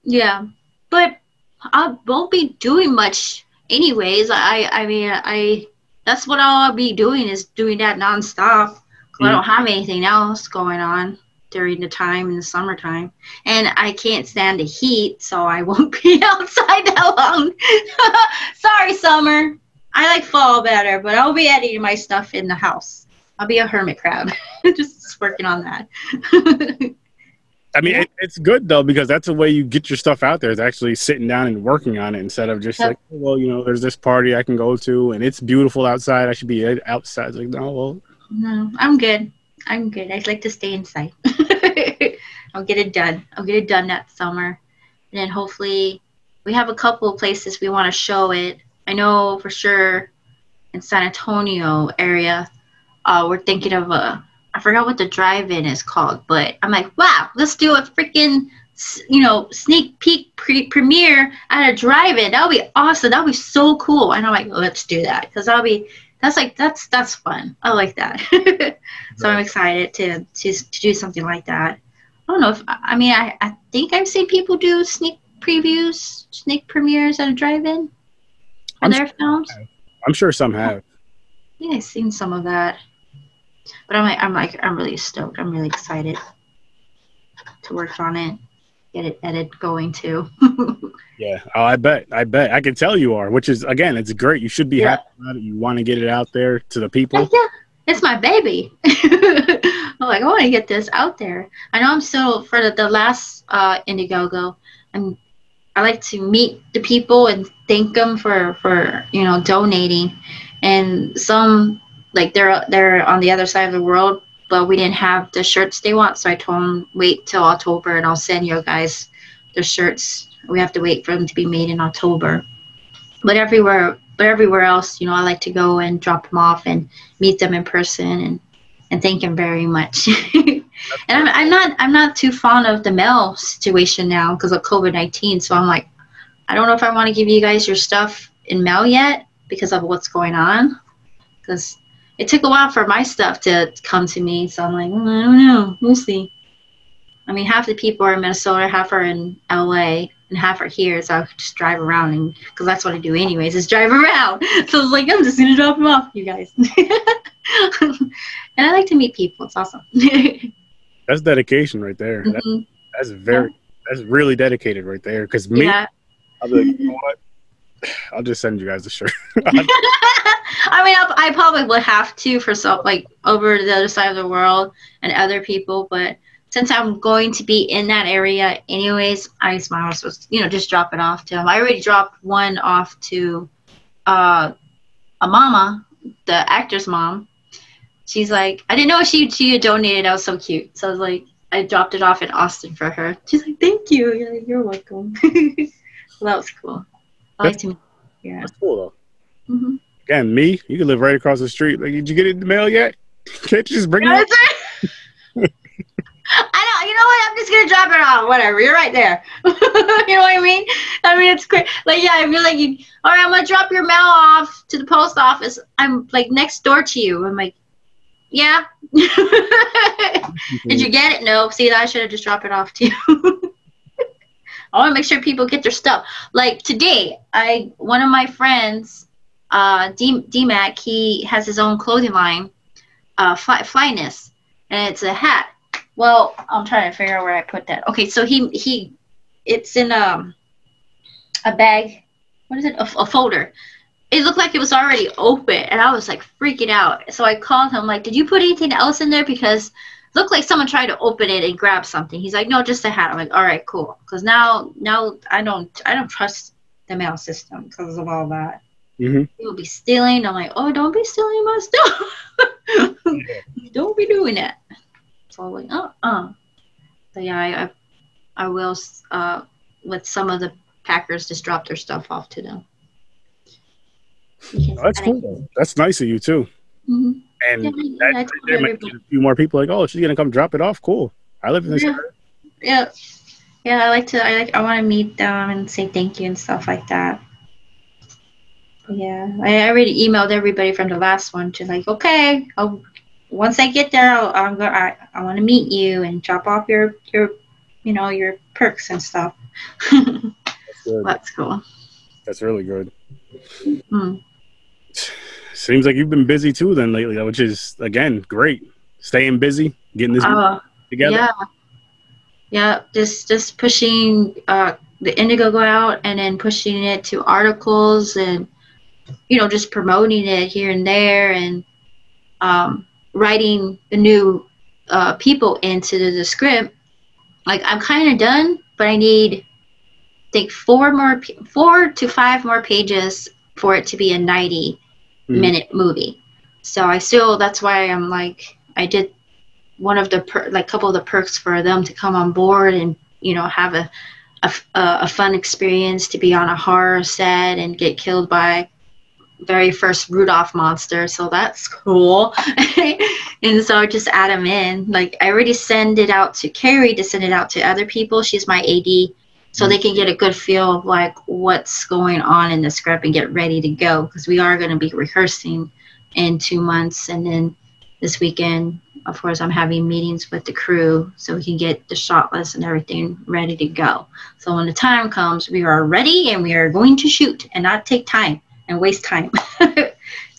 Yeah, but I won't be doing much anyways. I I mean I that's what I'll be doing is doing that nonstop. Mm. I don't have anything else going on during the time in the summertime, and I can't stand the heat, so I won't be outside that long. Sorry, summer. I like fall better, but I'll be editing my stuff in the house. I'll be a hermit crab, just working on that. I mean, it, it's good though because that's the way you get your stuff out there. Is actually sitting down and working on it instead of just yep. like, oh, well, you know, there's this party I can go to and it's beautiful outside. I should be outside. It's like, no, well, no, I'm good. I'm good. I'd like to stay inside. I'll get it done. I'll get it done that summer, and then hopefully, we have a couple of places we want to show it. I know for sure in San Antonio area, uh, we're thinking of a I forgot what the drive-in is called, but I'm like, wow, let's do a freaking you know sneak peek pre- premiere at a drive-in. That would be awesome. That would be so cool. And I'm like, let's do that because that'll be that's like that's that's fun. I like that. so. I'm excited to, to to do something like that. I don't know if I mean I, I think I've seen people do sneak previews, sneak premieres at a drive-in for their sure films. I'm sure some have. Yeah, I've seen some of that. But I'm like, I'm like, I'm really stoked. I'm really excited to work on it, get it edit going too. yeah, oh, I bet, I bet, I can tell you are. Which is again, it's great. You should be yeah. happy about it. You want to get it out there to the people. Yeah, it's my baby. I'm like, I want to get this out there. I know I'm still for the, the last uh, Indiegogo. I'm I like to meet the people and thank them for for you know donating, and some like they're they're on the other side of the world, but we didn't have the shirts they want. So I told them wait till October, and I'll send you guys the shirts. We have to wait for them to be made in October. But everywhere, but everywhere else, you know, I like to go and drop them off and meet them in person and and thank them very much. and I'm, I'm not I'm not too fond of the mail situation now because of COVID nineteen. So I'm like, I don't know if I want to give you guys your stuff in mail yet because of what's going on. Because it took a while for my stuff to come to me. So I'm like, mm, I don't know. We'll see. I mean, half the people are in Minnesota, half are in LA, and half are here. So I just drive around, and because that's what I do anyways, is drive around. So I was like, I'm just gonna drop them off, you guys. and I like to meet people. It's awesome. that's dedication right there. Mm-hmm. That, that's very. Yeah. that's really dedicated right there. Because me, yeah. I'll be like, you know what? I'll just send you guys a shirt. I mean, I'll, I probably would have to for some like over the other side of the world and other people, but since I'm going to be in that area anyways, I guess my was you know just drop it off to him. I already dropped one off to uh, a mama, the actor's mom. She's like, I didn't know she she had donated. That was so cute. So I was like, I dropped it off in Austin for her. She's like, thank you. You're, like, You're welcome. well, that was cool. To, yeah. That's cool though. Mm-hmm. Again, me, you can live right across the street. Like, did you get it in the mail yet? Can't you just bring it? I know. You know what? I'm just gonna drop it off. Whatever. You're right there. you know what I mean? I mean, it's quick. Like, yeah, I feel like you. All right, I'm gonna drop your mail off to the post office. I'm like next door to you. I'm like, yeah. Did you get it? No. See, I should have just dropped it off to you. I want to make sure people get their stuff. Like today, I one of my friends, uh, D DMAC, he has his own clothing line, uh, Fly, Flyness, and it's a hat well, I'm trying to figure out where I put that. Okay, so he he, it's in um a bag. What is it? A, a folder. It looked like it was already open, and I was like freaking out. So I called him, like, "Did you put anything else in there?" Because looked like someone tried to open it and grab something. He's like, "No, just a hat." I'm like, "All right, cool." Because now, now I don't, I don't trust the mail system because of all that. Mm-hmm. People be stealing. I'm like, "Oh, don't be stealing my stuff. don't be doing that." So I'm like, oh, uh. But yeah, I, I, I will uh, let some of the packers just drop their stuff off to them. Oh, that's cool. That's nice of you too. Mm-hmm. And yeah, that, there might be a few more people like, oh, she's gonna come drop it off. Cool. I live in this yeah. area. Yeah. Yeah, I like to. I like. I want to meet them and say thank you and stuff like that. yeah, I already emailed everybody from the last one to like, okay, I'll once I get there, I'll, I'm go, I, I want to meet you and drop off your your you know your perks and stuff. That's, good. That's cool. That's really good. Mm. Seems like you've been busy too then lately, which is again great. Staying busy, getting this uh, together. Yeah, yeah. Just just pushing uh, the Indiegogo out and then pushing it to articles and you know just promoting it here and there and um, writing the new uh, people into the, the script, like I'm kind of done, but I need, I think four more, four to five more pages for it to be a 90 mm. minute movie. So I still, that's why I'm like, I did one of the per, like couple of the perks for them to come on board and you know have a a, a fun experience to be on a horror set and get killed by very first Rudolph monster, so that's cool. and so I just add them in. Like I already send it out to Carrie to send it out to other people. She's my AD, so they can get a good feel of like what's going on in the script and get ready to go because we are going to be rehearsing in two months, and then this weekend, of course, I'm having meetings with the crew so we can get the shot list and everything ready to go. So when the time comes, we are ready and we are going to shoot and not take time and waste time.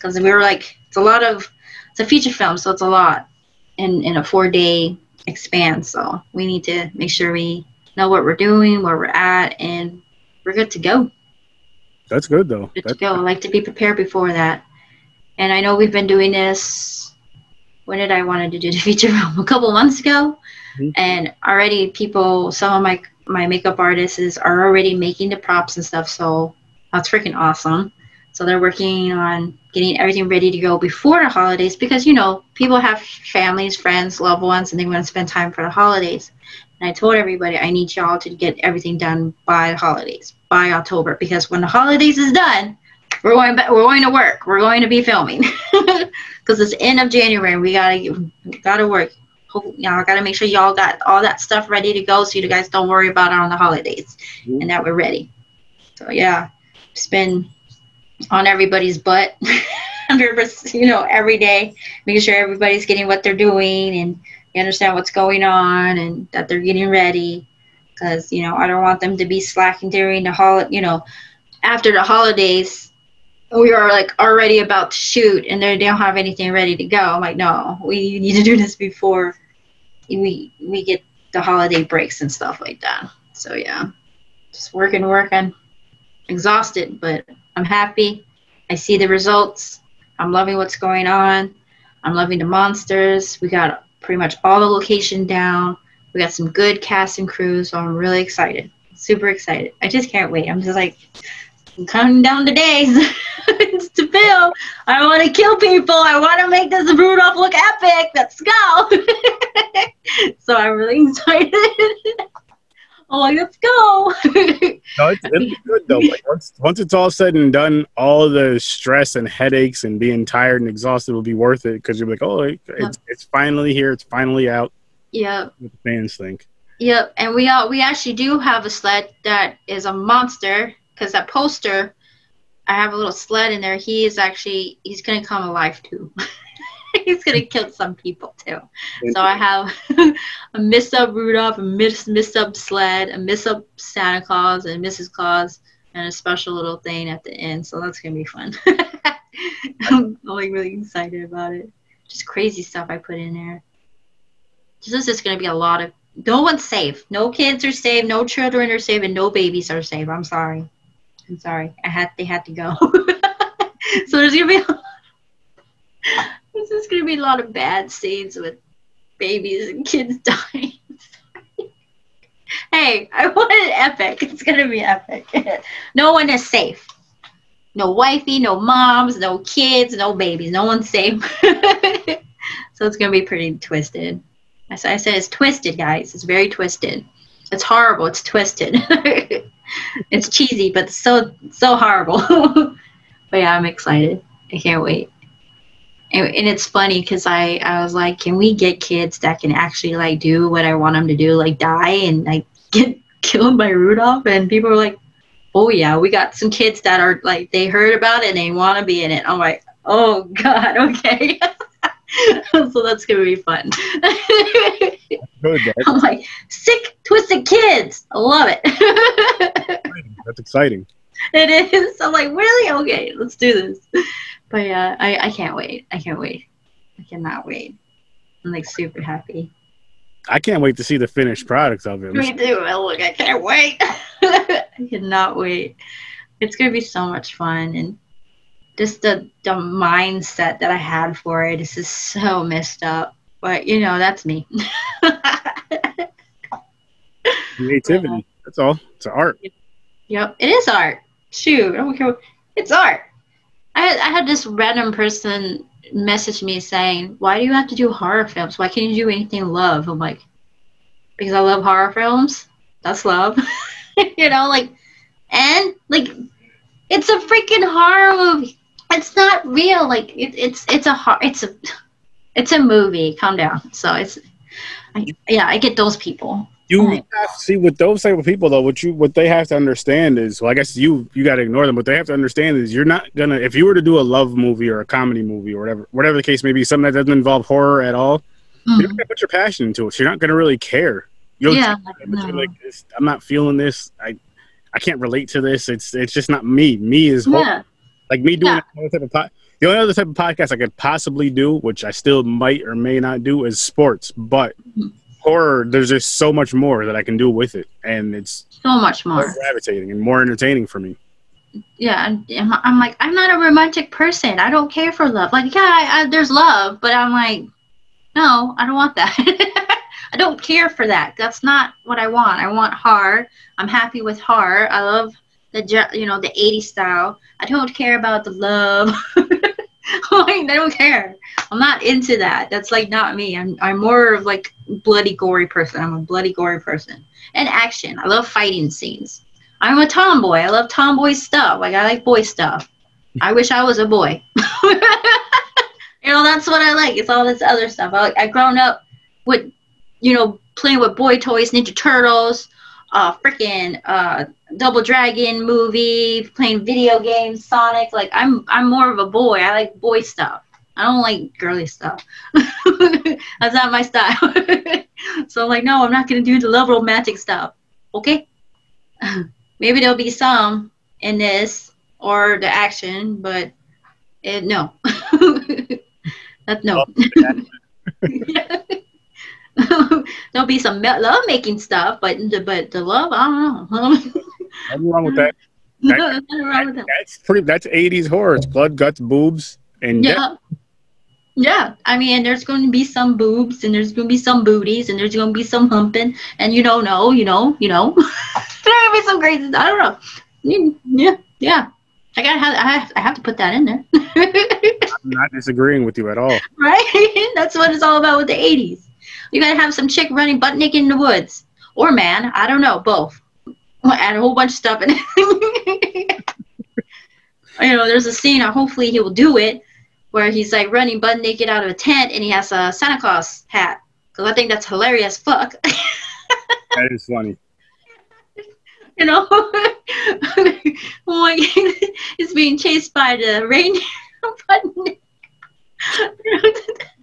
Because we were like it's a lot of it's a feature film so it's a lot in in a four day expanse so we need to make sure we know what we're doing where we're at and we're good to go. That's good though. Good that's to go. I like to be prepared before that. And i know we've been doing this when did i wanted to do the feature film? A couple months ago. Mm-hmm. and already people some of my my makeup artists are already making the props and stuff so that's freaking awesome. So they're working on getting everything ready to go before the holidays because, you know, people have families, friends, loved ones, and they want to spend time for the holidays. And I told everybody I need y'all to get everything done by the holidays, by October, because when the holidays is done, we're going back, we're going to work. We're going to be filming because it's end of January. We gotta gotta work. Y'all gotta make sure y'all got all that stuff ready to go, so you guys don't worry about it on the holidays, mm-hmm. and that we're ready. So yeah, it's been on everybody's butt you know every day making sure everybody's getting what they're doing and you understand what's going on and that they're getting ready because you know i don't want them to be slacking during the holiday you know after the holidays we are like already about to shoot and they don't have anything ready to go i'm like no we need to do this before we we get the holiday breaks and stuff like that So yeah, just working, working, exhausted, but I'm happy. I see the results. I'm loving what's going on. I'm loving the monsters. We got pretty much all the location down. We got some good cast and crew, so I'm really excited. Super excited. I just can't wait. I'm just like I'm counting down the days to film. I want to kill people. I want to make this Rudolph look epic. Let's go. so I'm really excited. I'm like, let's go. no, it's, it'll be good though. Like once once it's all said and done, all the stress and headaches and being tired and exhausted will be worth it because you're like, oh, it's, yep. it's finally here. It's finally out. Yep. What the fans think. Yep, and we all we actually do have a sled that is a monster because that poster, I have a little sled in there. He is actually he's gonna come alive too. he's gonna kill some people too. So I have a miss up Rudolph, a miss miss up sled, a miss up Santa Claus, and Mrs. Claus, and a special little thing at the end. So that's gonna be fun. I'm like really excited about it. Just crazy stuff I put in there. This is just gonna be a lot of. No one's safe. No kids are safe. No children are safe, and no babies are safe. I'm sorry. I'm sorry. I had they had to go. so there's gonna be. This is to be a lot of bad scenes with babies and kids dying. hey, I want it epic. It's going to be epic. no one is safe. No wifey, no moms, no kids, no babies. No one's safe. so it's going to be pretty twisted. I said it's twisted, guys. It's very twisted. It's horrible. It's twisted. it's cheesy, but so so horrible. but yeah, I'm excited. I can't wait and, and it's funny because I, I was like can we get kids that can actually like do what i want them to do like die and like get killed by rudolph? And people were like oh yeah we got some kids that are like they heard about it and they want to be in it. I'm like oh god okay. So that's gonna be fun. I'm like sick twisted kids i love it. That's exciting. It is. I'm like really? Okay let's do this but yeah, I, I can't wait. I can't wait. I cannot wait. I'm like super happy. I can't wait to see the finished product of it. Me too. Look, I can't wait. I cannot wait. It's gonna be so much fun and just the the mindset that I had for it is just so messed up. But you know, that's me. Creativity. That's all. It's art. Yep, it is art. Shoot, I don't care. It's art. I had, I had this random person message me saying, "Why do you have to do horror films? Why can't you do anything love?" I'm like, "Because I love horror films. That's love." you know, like, and like, it's a freaking horror movie. It's not real. Like, it, it's it's a it's a it's a movie. Calm down. So it's, I, yeah, I get those people. You right. have to see with those type of people though. What you what they have to understand is, well, I guess you you got to ignore them. What they have to understand is, you're not gonna if you were to do a love movie or a comedy movie or whatever whatever the case may be, something that doesn't involve horror at all. Mm-hmm. You're gonna put your passion into it. So you're not gonna really care. You'll yeah, no. like, I'm not feeling this. I I can't relate to this. It's it's just not me. Me is yeah. like me doing yeah. type of pod. The only other type of podcast I could possibly do, which I still might or may not do, is sports. But mm-hmm horror, there's just so much more that I can do with it, and it's so much more, gravitating and more entertaining for me. Yeah, I'm like I'm not a romantic person. I don't care for love. Like, yeah, I, I, there's love, but I'm like, no, I don't want that. I don't care for that. That's not what I want. I want horror. I'm happy with horror. I love the you know the 80s style. I don't care about the love. I don't care. I'm not into that. That's like not me. I'm I'm more of like bloody gory person. I'm a bloody gory person. And action. I love fighting scenes. I'm a tomboy. I love tomboy stuff. Like I like boy stuff. I wish I was a boy. you know, that's what I like. It's all this other stuff. I I grown up with you know playing with boy toys, Ninja Turtles, uh freaking uh Double Dragon movie, playing video games, Sonic. Like I'm I'm more of a boy. I like boy stuff. I don't like girly stuff. That's not my style. so I'm like, no, I'm not gonna do the love romantic stuff. Okay? Maybe there'll be some in this or the action, but it, no. that no. the there'll be some love making stuff, but the but the love, I don't know. Nothing wrong with that. that, Nothing wrong with that. That's pretty. That's '80s horror. It's blood, guts, boobs, and yeah. Death. Yeah, I mean, there's going to be some boobs, and there's going to be some booties, and there's going to be some humping, and you don't know, you know, you know. there's going to be some crazy. I don't know. Mm, yeah, yeah. I gotta have, I have, I have to put that in there. I'm not disagreeing with you at all. Right? That's what it's all about with the 80s. You gotta have some chick running butt naked in the woods, or man, I don't know, both. Add a whole bunch of stuff in it. you know, there's a scene. Uh, hopefully, he will do it where he's like running butt naked out of a tent and he has a Santa Claus hat. Because I think that's hilarious. Fuck. that is funny. You know, he's being chased by the reindeer.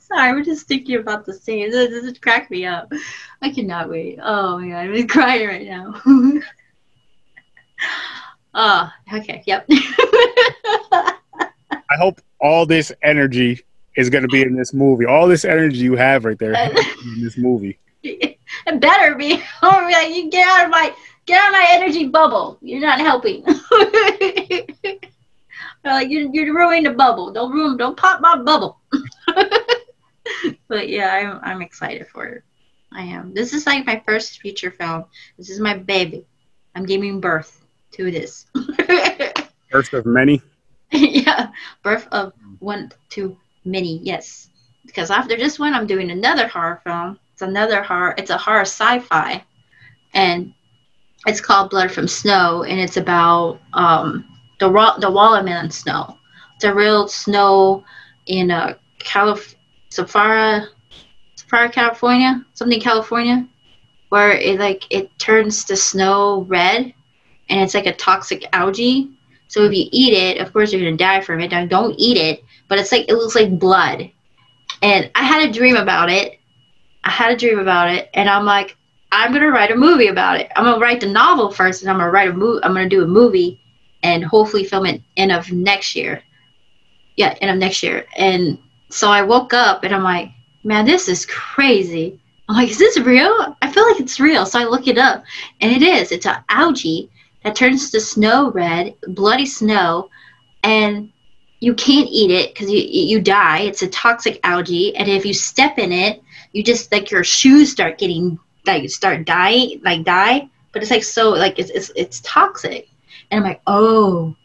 Sorry, we're just thinking about the scene. This, this cracked me up. I cannot wait. Oh my god, I'm crying right now. oh, okay, yep. I hope all this energy is going to be in this movie. All this energy you have right there in this movie. It better be. Oh, like, you get out of my get out of my energy bubble. You're not helping. like you're you're ruining the bubble. Don't ruin. Don't pop my bubble. but yeah, I'm I'm excited for it. I am. This is like my first feature film. This is my baby. I'm giving birth to this. birth of many. yeah, birth of one to many. Yes, because after this one, I'm doing another horror film. It's another horror. It's a horror sci-fi, and it's called Blood from Snow, and it's about um, the the watermelon snow. It's a real snow in a Calif- Safara, Safara, California, something California, where it like it turns the snow red, and it's like a toxic algae. So if you eat it, of course you're gonna die from it. Now don't eat it, but it's like it looks like blood. And I had a dream about it. I had a dream about it, and I'm like, I'm gonna write a movie about it. I'm gonna write the novel first, and I'm gonna write a movie. I'm gonna do a movie, and hopefully film it end of next year. Yeah, end of next year. And so I woke up and I'm like, man, this is crazy. I'm like, is this real? I feel like it's real. So I look it up, and it is. It's an algae that turns to snow red, bloody snow, and you can't eat it because you you die. It's a toxic algae, and if you step in it, you just like your shoes start getting like start dying, like die. But it's like so like it's it's it's toxic, and I'm like, oh,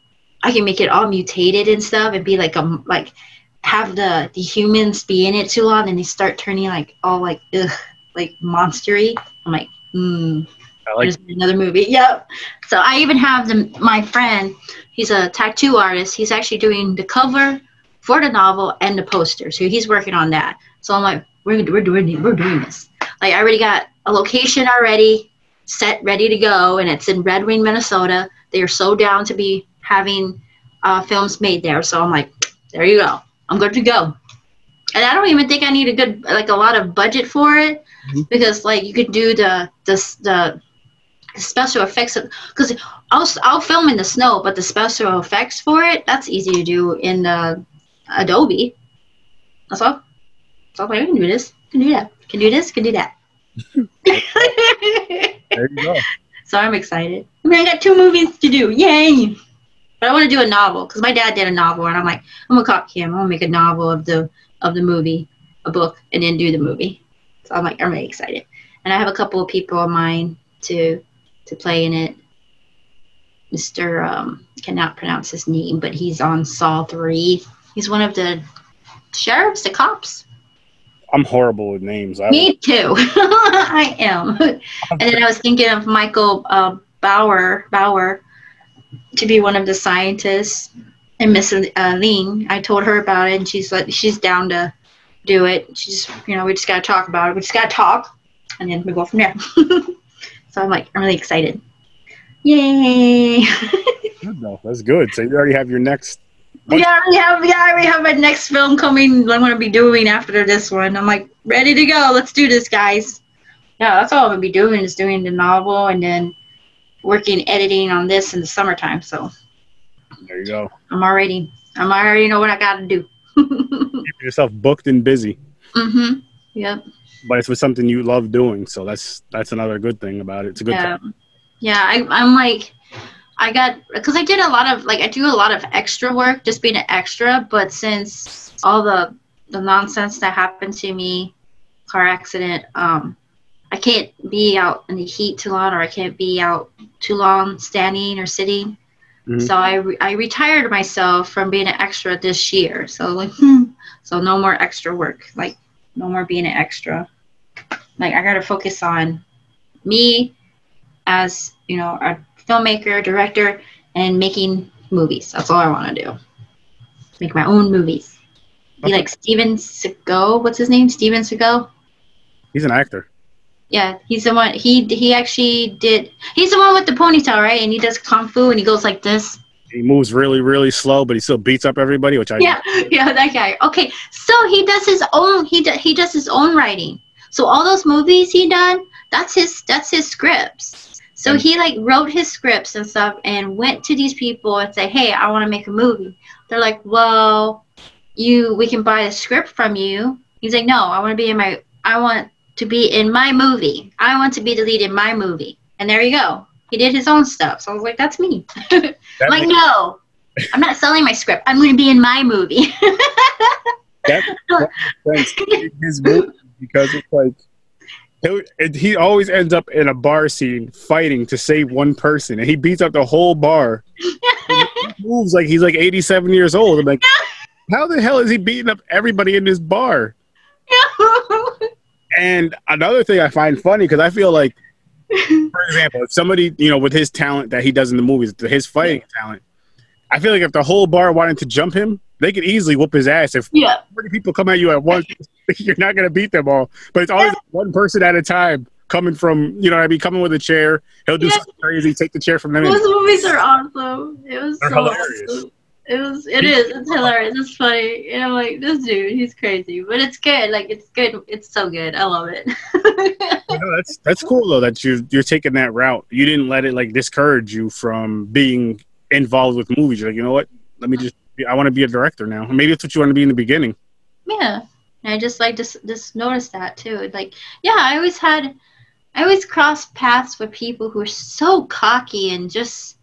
I can make it all mutated and stuff, and be like a like have the the humans be in it too long and they start turning like all like ugh, like monstery. I'm like, hmm. Like There's another movie. Yep. So I even have the my friend. He's a tattoo artist. He's actually doing the cover for the novel and the poster. So he's working on that. So I'm like, we're we're doing we're doing this. Like I already got a location already set, ready to go, and it's in Red Wing, Minnesota. They are so down to be having uh, films made there. So I'm like, there you go. I'm good to go. And I don't even think I need a good like a lot of budget for it mm-hmm. because like you could do the the the special effects because I'll I'll film in the snow, but the special effects for it that's easy to do in the Adobe. That's all. That's all. I can do this. Can do that. Can do this. Can do that. there you go. So I'm excited. I mean, I got two movies to do. Yay! But I want to do a novel because my dad did a novel, and I'm like, I'm gonna copy him. I'm gonna make a novel of the of the movie, a book, and then do the movie. So I'm like, I'm really excited. And I have a couple of people of mine to to play in it. Mr. Um, cannot pronounce his name, but he's on Saw Three. He's one of the sheriffs, the cops. I'm horrible with names. I Me too. I am. and then I was thinking of Michael uh, Bauer. Bauer to be one of the scientists. And Miss uh, Ling, I told her about it, and she's like, she's down to do it. She's, you know, we just gotta talk about it. We just gotta talk, and then we go from there. so I'm like, I'm really excited. Yay! good though. That's good. So you already have your next. Yeah, we have. Yeah, I already have my next film coming. I'm gonna be doing after this one. I'm like ready to go. Let's do this, guys. Yeah, that's all I'm gonna be doing is doing the novel and then working editing on this in the summertime. So there you go. I'm already I'm already know what I got to do. Keep yourself booked and busy. Mhm. Yep. but it's with something you love doing. So that's that's another good thing about it. It's a good. Yeah, thing. yeah. I, I'm like, I got because I did a lot of like I do a lot of extra work, just being an extra. But since all the the nonsense that happened to me, car accident, um, I can't be out in the heat too long, or I can't be out too long standing or sitting. Mm-hmm. So I re- I retired myself from being an extra this year. So like, so no more extra work. Like no more being an extra. Like I got to focus on me as you know a filmmaker, director, and making movies. That's all I want to do. Make my own movies. Be okay. like Steven Seagal. What's his name? Steven Seagal. He's an actor. Yeah, he's the one. He he actually did. He's the one with the ponytail, right? And he does kung fu, and he goes like this. He moves really, really slow, but he still beats up everybody, which I yeah, yeah, that guy. Okay, so he does his own. He do, he does his own writing. So all those movies he done, that's his that's his scripts. So he like wrote his scripts and stuff, and went to these people and say, "Hey, I want to make a movie." They're like, "Well, you, we can buy a script from you." He's like, "No, I want to be in my. I want to be in my movie. I want to be the lead in my movie. And there you go. He did his own stuff. So I was like, that's me. That like, no, I'm not selling my script. I'm going to be in my movie. that, makes sense. His movie because it's like, it, he always ends up in a bar scene fighting to save one person, and he beats up the whole bar. moves like he's like 87 years old. I'm like, how the hell is he beating up everybody in this bar? And another thing I find funny because I feel like, for example, if somebody you know with his talent that he does in the movies, his fighting talent, I feel like if the whole bar wanted to jump him, they could easily whoop his ass. If yeah. 40 people come at you at once, you're not going to beat them all. But it's always yeah. one person at a time coming from, you know, I mean, coming with a chair. He'll do yeah. something crazy, take the chair from them. Those movies are awesome. It was They're so hilarious. awesome. It was. It is. It's hilarious. It's funny. You know, like this dude, he's crazy, but it's good. Like it's good. It's so good. I love it. no, that's that's cool though that you you're taking that route. You didn't let it like discourage you from being involved with movies. You're like, you know what? Let me just. I want to be a director now. Maybe that's what you want to be in the beginning. Yeah, and I just like just just noticed that too. Like, yeah, I always had, I always crossed paths with people who are so cocky and just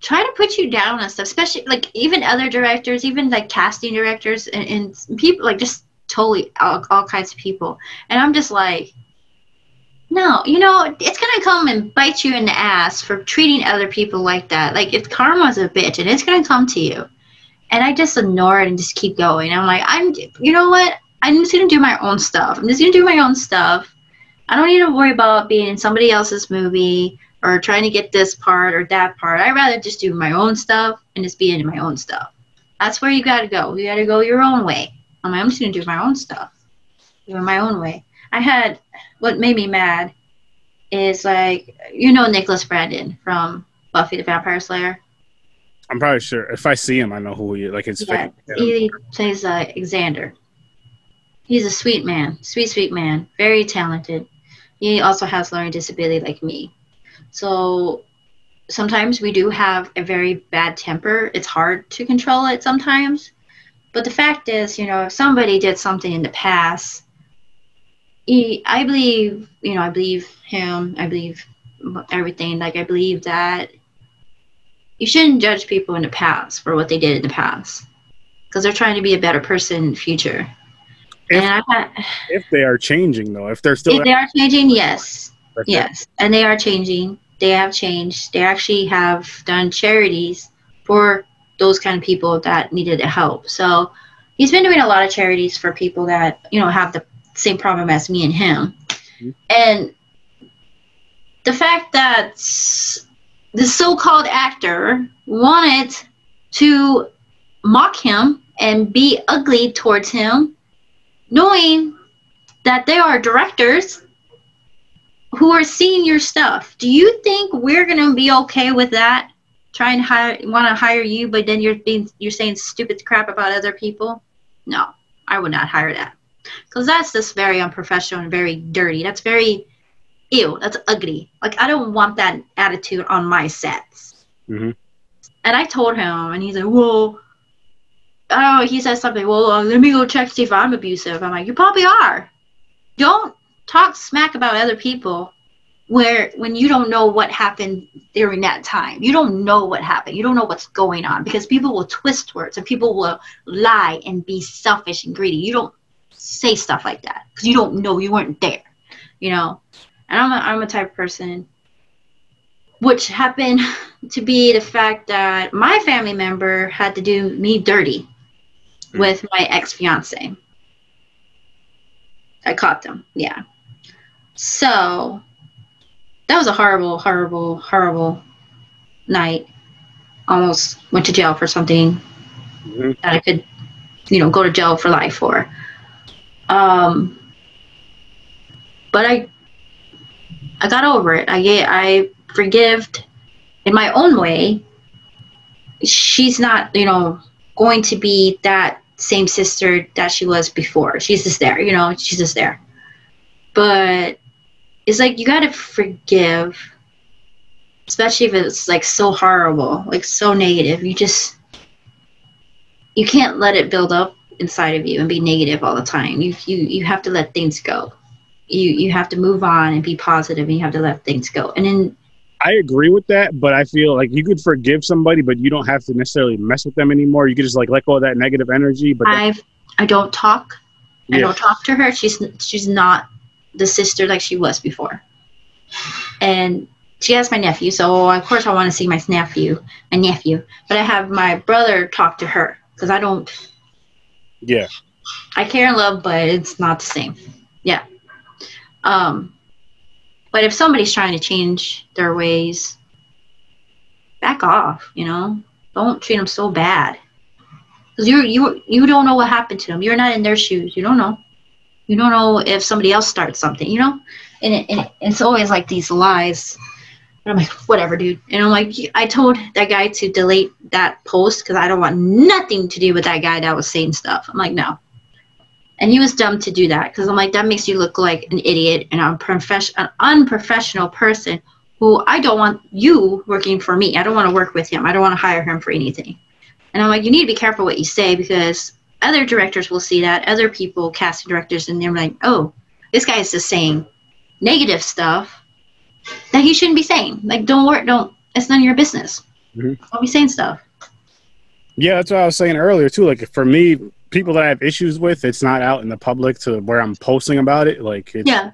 try to put you down and stuff, especially like even other directors, even like casting directors and, and people like just totally all, all kinds of people. And I'm just like, no, you know, it's gonna come and bite you in the ass for treating other people like that. Like if karma's a bitch and it's gonna come to you. And I just ignore it and just keep going. I'm like, I'm you know what? I'm just gonna do my own stuff. I'm just gonna do my own stuff. I don't need to worry about being in somebody else's movie or trying to get this part or that part. I'd rather just do my own stuff and just be in my own stuff. That's where you got to go. You got to go your own way. I'm, I'm just going to do my own stuff, do it my own way. I had what made me mad is like you know Nicholas Brendon from Buffy the Vampire Slayer. I'm probably sure if I see him, I know who he is. Like his yeah, he plays uh, Xander. He's a sweet man, sweet sweet man, very talented. He also has learning disability like me. So sometimes we do have a very bad temper. It's hard to control it sometimes. But the fact is, you know, if somebody did something in the past, he, I believe, you know, I believe him. I believe everything. Like, I believe that you shouldn't judge people in the past for what they did in the past because they're trying to be a better person in the future. If, and if they are changing, though, if they're still. If they are changing, yes. Yes, and they are changing. They have changed. They actually have done charities for those kind of people that needed help. So he's been doing a lot of charities for people that you know have the same problem as me and him. Mm-hmm. And the fact that the so-called actor wanted to mock him and be ugly towards him, knowing that they are directors who are seeing your stuff, do you think we're gonna be okay with that? Try and hire, want to hire you, but then you're being you're saying stupid crap about other people. No, I would not hire that because that's just very unprofessional and very dirty. That's very ew. That's ugly. Like I don't want that attitude on my sets. Mm-hmm. And I told him, and he's like, "Well, oh," he says something. Well, uh, let me go check to see if I'm abusive. I'm like, "You probably are. Don't talk smack about other people where when you don't know what happened during that time. You don't know what happened. You don't know what's going on because people will twist words and people will lie and be selfish and greedy. You don't say stuff like that because you don't know. You weren't there you know? And i'm a, I'm a type of person which happened to be the fact that my family member had to do me dirty hmm. with my ex-fiance. I caught them yeah so that was a horrible, horrible, horrible night. Almost went to jail for something mm-hmm. that I could, you know, go to jail for life for. Um, but I, I got over it. I I forgived in my own way. She's not, you know, going to be that same sister that she was before. She's just there, you know, she's just there. But it's like you gotta forgive, especially if it's like so horrible, like so negative. You just you can't let it build up inside of you and be negative all the time. You you you have to let things go. You you have to move on and be positive, and you have to let things go. And then I agree with that, but I feel like you could forgive somebody, but you don't have to necessarily mess with them anymore. You could just like let go of that negative energy. But I I don't talk. Yeah. I don't talk to her. She's she's not the sister like she was before. And she has my nephew, so of course I want to see my nephew, my nephew. But I have my brother talk to her because I don't. Yeah. I care and love, but it's not the same. Yeah. Um, but if somebody's trying to change their ways, back off. You know, don't treat them so bad because you you you don't know what happened to them. You're not in their shoes. You don't know. You don't know if somebody else starts something, you know? And, it, and it, it's always like these lies. And I'm like, whatever, dude. And I'm like, I told that guy to delete that post because I don't want nothing to do with that guy that was saying stuff. I'm like, no. And he was dumb to do that because I'm like, that makes you look like an idiot and profession, an unprofessional person who I don't want you working for me. I don't want to work with him. I don't want to hire him for anything. And I'm like, you need to be careful what you say because other directors will see that, other people, casting directors, and they're like, oh, this guy is just saying negative stuff that he shouldn't be saying. Like, don't worry, don't, it's none of your business. Mm-hmm. Don't be saying stuff. Yeah, that's what I was saying earlier, too. Like, for me, people that I have issues with, it's not out in the public to where I'm posting about it. Like, yeah.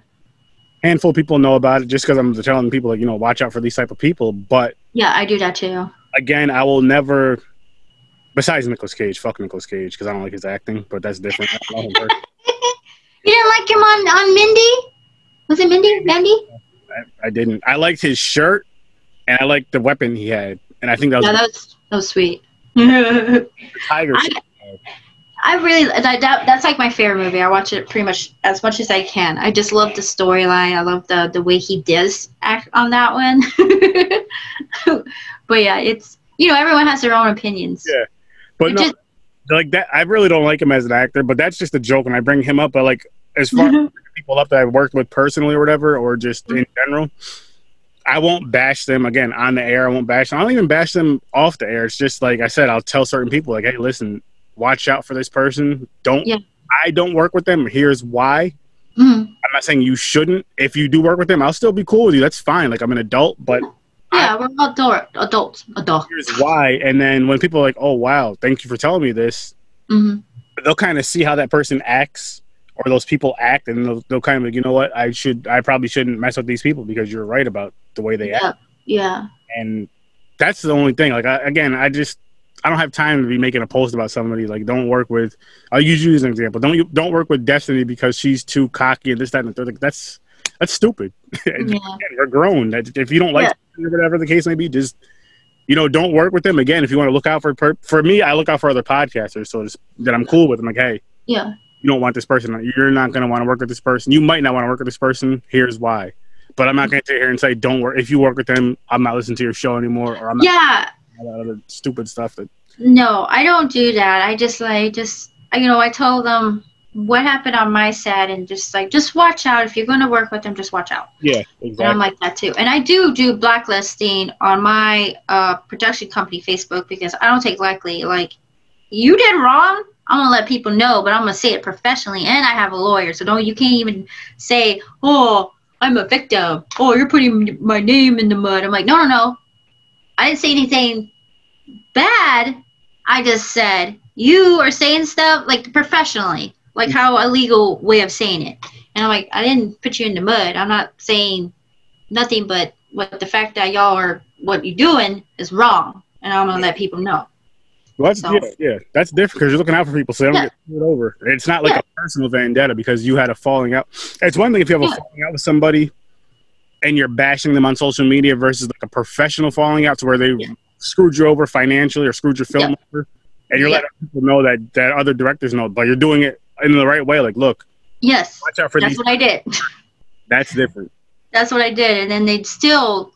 handful of people know about it just because I'm telling people, like, you know, watch out for these type of people. But yeah, I do that too. Again, I will never Besides Nicolas Cage, fuck Nicolas Cage because I don't like his acting, but that's different. you didn't like him on on Mindy? Was it Mindy? Mandy? I, I, didn't. I liked his shirt, and I liked the weapon he had, and I think that was yeah, that was, that was sweet. tiger. I, I really that, that that's like my favorite movie. I watch it pretty much as much as I can. I just love the storyline. I love the the way he does act on that one. but yeah, it's you know everyone has their own opinions. Yeah. But no, just, like that, I really don't like him as an actor. But that's just a joke, and I bring him up. But like, as far as people up that I've worked with personally or whatever, or just in general, I won't bash them again on the air. I won't bash them. I don't even bash them off the air. It's just like I said, I'll tell certain people like, hey, listen, watch out for this person. Don't. Yeah. I don't work with them. Here's why. Mm-hmm. I'm not saying you shouldn't. If you do work with them, I'll still be cool with you. That's fine. Like I'm an adult, but yeah, we're adult, adults. Adult. Here's why. And then when people are like, oh, wow, thank you for telling me this, mm-hmm. they'll kind of see how that person acts or those people act and they'll, they'll kind of like, you know what, I should, I probably shouldn't mess with these people because you're right about the way they yeah. act. Yeah. And that's the only thing. Like, I, again, I just, I don't have time to be making a post about somebody. Like, don't work with. I'll use you as an example. Don't you don't work with Destiny because she's too cocky and this, that, and the third. Like, that's that's stupid. Yeah. we're grown. If you don't like yeah. whatever the case may be, just you know, don't work with them again. If you want to look out for per- for me, I look out for other podcasters, so just, that I'm cool with. I'm like, hey, yeah, you don't want this person. You're not going to want to work with this person. You might not want to work with this person. Here's why. But I'm not going to sit here and say don't work. If you work with them, I'm not listening to your show anymore, or I'm not yeah, other stupid stuff that. No, I don't do that. I just like just you know I told them what happened on my set and just like just watch out if you're going to work with them just watch out yeah exactly. and i'm like that too and i do do blacklisting on my uh, production company facebook because i don't take lightly like you did wrong, I'm gonna let people know, but I'm gonna say it professionally, and I have a lawyer, so don't you can't even say, "Oh, I'm a victim." Oh, you're putting my name in the mud. I'm like, no, no, no. I didn't say anything bad. I just said you are saying stuff like professionally, like how a legal way of saying it. And I'm like, I didn't put you in the mud. I'm not saying nothing but what the fact that y'all are what you're doing is wrong, and I'm gonna let people know. Well, that's so, yeah, yeah, that's different because you're looking out for people, so they don't yeah. get screwed over. It's not like yeah. a personal vendetta because you had a falling out. It's one thing if you have yeah. a falling out with somebody and you're bashing them on social media versus like a professional falling out to where they screwed you over financially or screwed your film over, and you're letting people know that that other directors know, but you're doing it in the right way. Like, look, yes, watch out for that's these. what I did. That's different. That's what I did, and then they'd still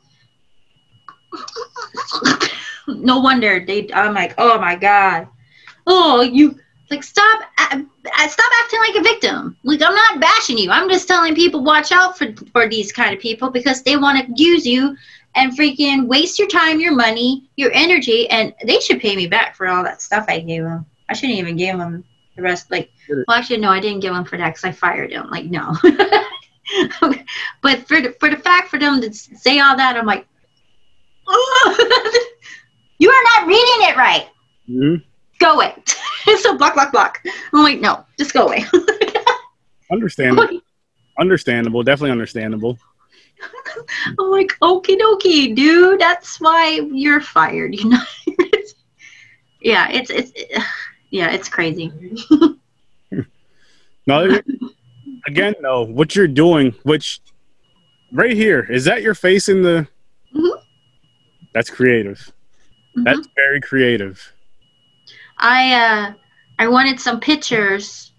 no wonder they. I'm like, oh my god, oh you like stop stop acting like a victim. Like I'm not bashing you. I'm just telling people watch out for for these kind of people because they want to use you and freaking waste your time, your money, your energy, and they should pay me back for all that stuff I gave them. I shouldn't even give them the rest. Like, well, actually, no, I didn't give them for that because I fired him Like, no. but for the, for the fact for them to say all that, I'm like, oh. You are not reading it right. Mm-hmm. Go away. so block, block, block. I'm like, no, just go away. understandable. understandable. Definitely understandable. I'm like, okie dokie, dude. That's why you're fired. You know. yeah, it's it's yeah, it's crazy. no, again, though, what you're doing, which right here, is that your face in the? Mm-hmm. That's creative. Mm-hmm. That's very creative. I uh, I wanted some pictures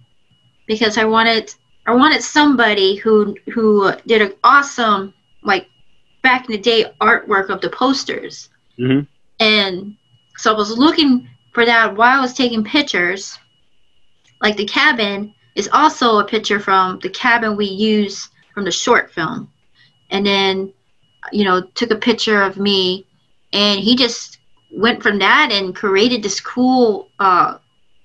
because I wanted I wanted somebody who who did an awesome like back in the day artwork of the posters. Mm-hmm. And so I was looking for that while I was taking pictures. Like the cabin is also a picture from the cabin we use from the short film. And then, you know, took a picture of me and he just went from that and created this cool uh,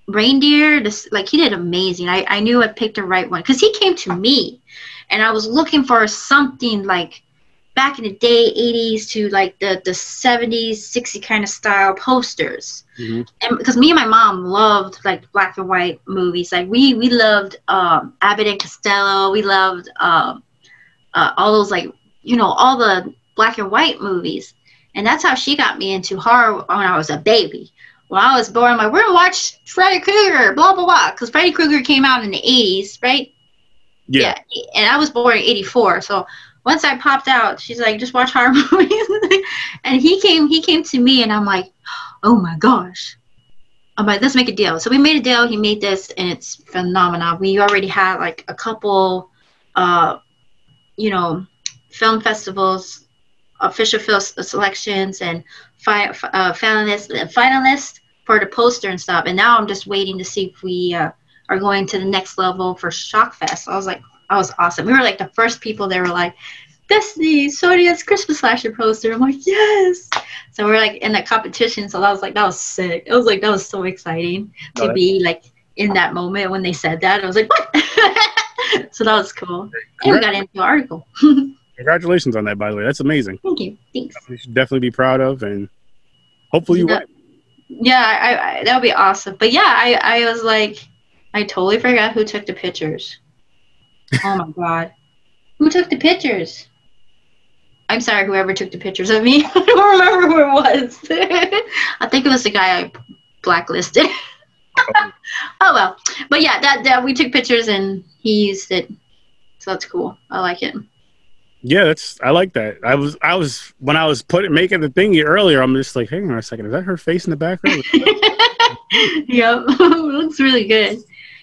reindeer. This like he did amazing. I, I knew I picked the right one because he came to me, and I was looking for something like back in the day 80s to like the the 70s 60 kind of style posters mm-hmm. and because me and my mom loved like black and white movies like we we loved um abbott and costello we loved um uh, all those like you know all the black and white movies and that's how she got me into horror when I was a baby. When I was born, I'm like, we're gonna watch Freddy Krueger, blah blah blah, because Freddy Krueger came out in the 80s, right? Yeah. yeah. And I was born in 84, so once I popped out, she's like, just watch horror movies. and he came, he came to me, and I'm like, oh my gosh. I'm like, let's make a deal. So we made a deal. He made this, and it's phenomenal. We already had like a couple, uh, you know, film festivals official film selections and fi- uh, finalists, finalists for the poster and stuff. And now I'm just waiting to see if we uh, are going to the next level for Shockfest. I was like, I was awesome. We were like the first people that were like, Destiny, Soria's Christmas slasher poster. I'm like, yes. So we're like in that competition. So that was like, that was sick. It was like, that was so exciting to be like in that moment when they said that. I was like, what? so that was cool. And we got into the article. Congratulations on that, by the way. That's amazing. Thank you. Thanks. You should definitely be proud of, and hopefully you yeah. win. Yeah, I, I, that would be awesome. But yeah, I, I was like, I totally forgot who took the pictures. Oh my god, who took the pictures? I'm sorry, whoever took the pictures of me. I don't remember who it was. I think it was the guy I blacklisted. oh. well, but yeah, that, that we took pictures and he used it, so that's cool. I like it. Yeah, that's I like that. I was I was when I was putting making the thingy earlier. I'm just like, hang on a second, is that her face in the background? yep, it looks really good.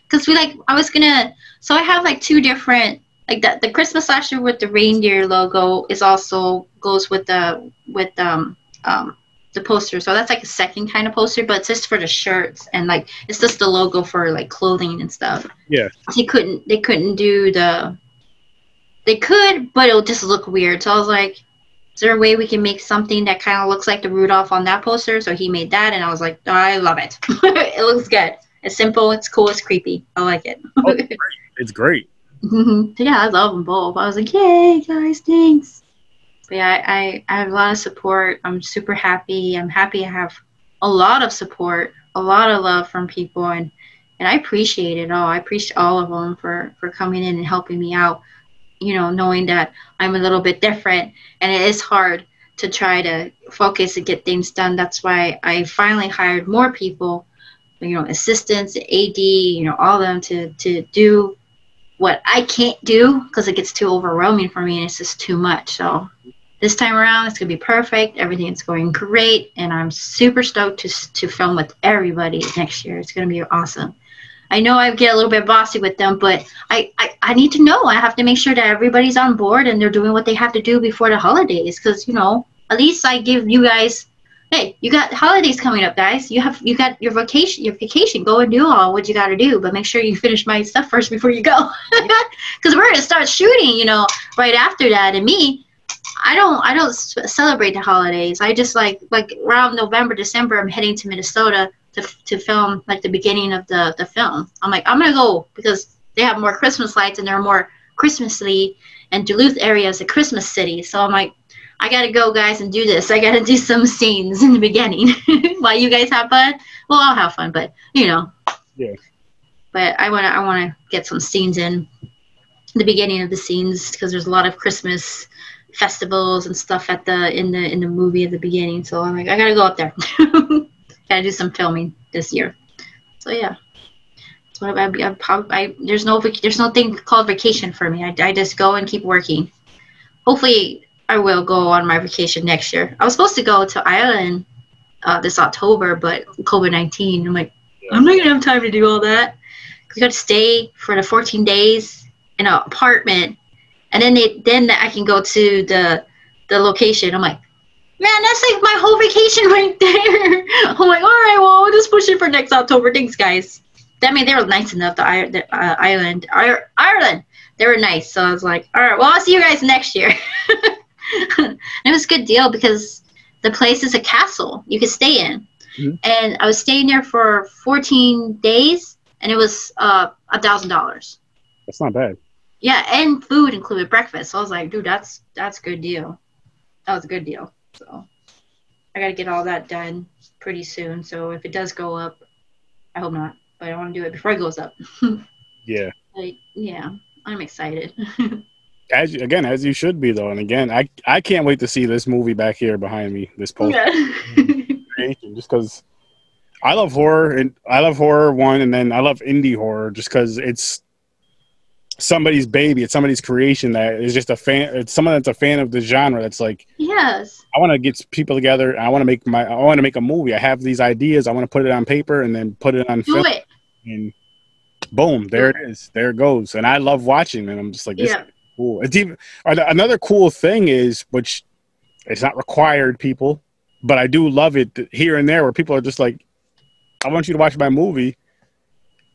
Cause we like I was gonna so I have like two different like that the Christmas slasher with the reindeer logo is also goes with the with um um the poster. So that's like a second kind of poster, but it's just for the shirts and like it's just the logo for like clothing and stuff. Yeah. They couldn't they couldn't do the they could, but it'll just look weird. So I was like, is there a way we can make something that kind of looks like the Rudolph on that poster? So he made that, and I was like, oh, I love it. it looks good. It's simple. It's cool. It's creepy. I like it. oh, it's great. Mm-hmm. yeah, I love them both. I was like, yay, guys, thanks. But yeah, I, I have a lot of support. I'm super happy. I'm happy I have a lot of support, a lot of love from people, and and I appreciate it all. I appreciate all of them for for coming in and helping me out. You know, knowing that I'm a little bit different, and it is hard to try to focus and get things done. That's why I finally hired more people, you know, assistants, AD, you know, all of them to to do what I can't do because it gets too overwhelming for me and it's just too much. So this time around, it's gonna be perfect. Everything's going great, and I'm super stoked to to film with everybody next year. It's gonna be awesome. I know I get a little bit bossy with them, but I, I, I need to know. I have to make sure that everybody's on board and they're doing what they have to do before the holidays. Because you know, at least I give you guys hey, you got holidays coming up, guys. You have you got your vacation, your vacation. Go and do all what you got to do, but make sure you finish my stuff first before you go, because we're gonna start shooting, you know, right after that. And me, I don't I don't celebrate the holidays. I just like like around November, December, I'm heading to Minnesota to to film like the beginning of the the film. I'm like I'm gonna go because they have more Christmas lights and they're more Christmassy. And Duluth area is a Christmas city, so I'm like I gotta go, guys, and do this. I gotta do some scenes in the beginning while you guys have fun. Well, I'll have fun, but you know. Yeah. But I wanna I wanna get some scenes in the beginning of the scenes because there's a lot of Christmas festivals and stuff at the in the in the movie at the beginning. So I'm like, I gotta go up there. gotta do some filming this year. So yeah. So I, I, I, I, there's no there's no thing called vacation for me. I, I just go and keep working. Hopefully, I will go on my vacation next year. I was supposed to go to Ireland uh, this October, but COVID 19. I'm like, yeah. I'm not going to have time to do all that. You got to stay for the 14 days in an apartment. And then they, then I can go to the the location. I'm like, man, that's like my whole vacation right there. I'm like, all right, well, we'll just push it for next October. Thanks, guys. I mean, they were nice enough. The, the uh, Ireland, Ireland, they were nice. So I was like, all right, well, I'll see you guys next year. it was a good deal because the place is a castle you could stay in. Mm-hmm. And I was staying there for 14 days, and it was uh, a thousand dollars. That's not bad. Yeah, and food included breakfast. So I was like, dude, that's that's a good deal. That was a good deal. So I got to get all that done pretty soon. So if it does go up, I hope not, but I want to do it before it goes up. yeah. Like, yeah, I'm excited. as you, again as you should be though. And again i i can't wait to see this movie back here behind me this post yeah. Mm-hmm. just because i love horror and i love horror one and then i love indie horror just because it's somebody's baby. It's somebody's creation that is just a fan it's someone that's a fan of the genre that's like yes. I want to get people together. I want to make my i want to make a movie. I have these ideas. I want to put it on paper and then put it on Do film. it. and boom there it is. There it goes. And i love watching and i'm just like this yeah cool. It's even another cool thing is which it's not required people, but I do love it here and there where people are just like, I want you to watch my movie.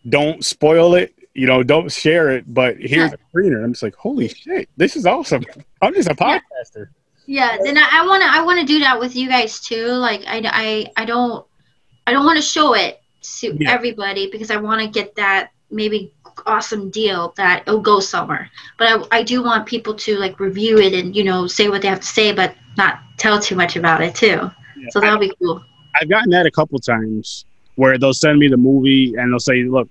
Don't spoil it, you know, don't share it, but here's yeah. a screener. I'm just like, holy shit, this is awesome. I'm just a podcaster. Yeah, then I want to I want to do that with you guys too. Like I, I, I don't I don't want to show it to yeah. everybody because I want to get that maybe awesome deal that it'll go somewhere. But I, I do want people to like review it and you know say what they have to say, but not tell too much about it too. Yeah, so that'll I, be cool. I've gotten that a couple times where they'll send me the movie and they'll say, "Look,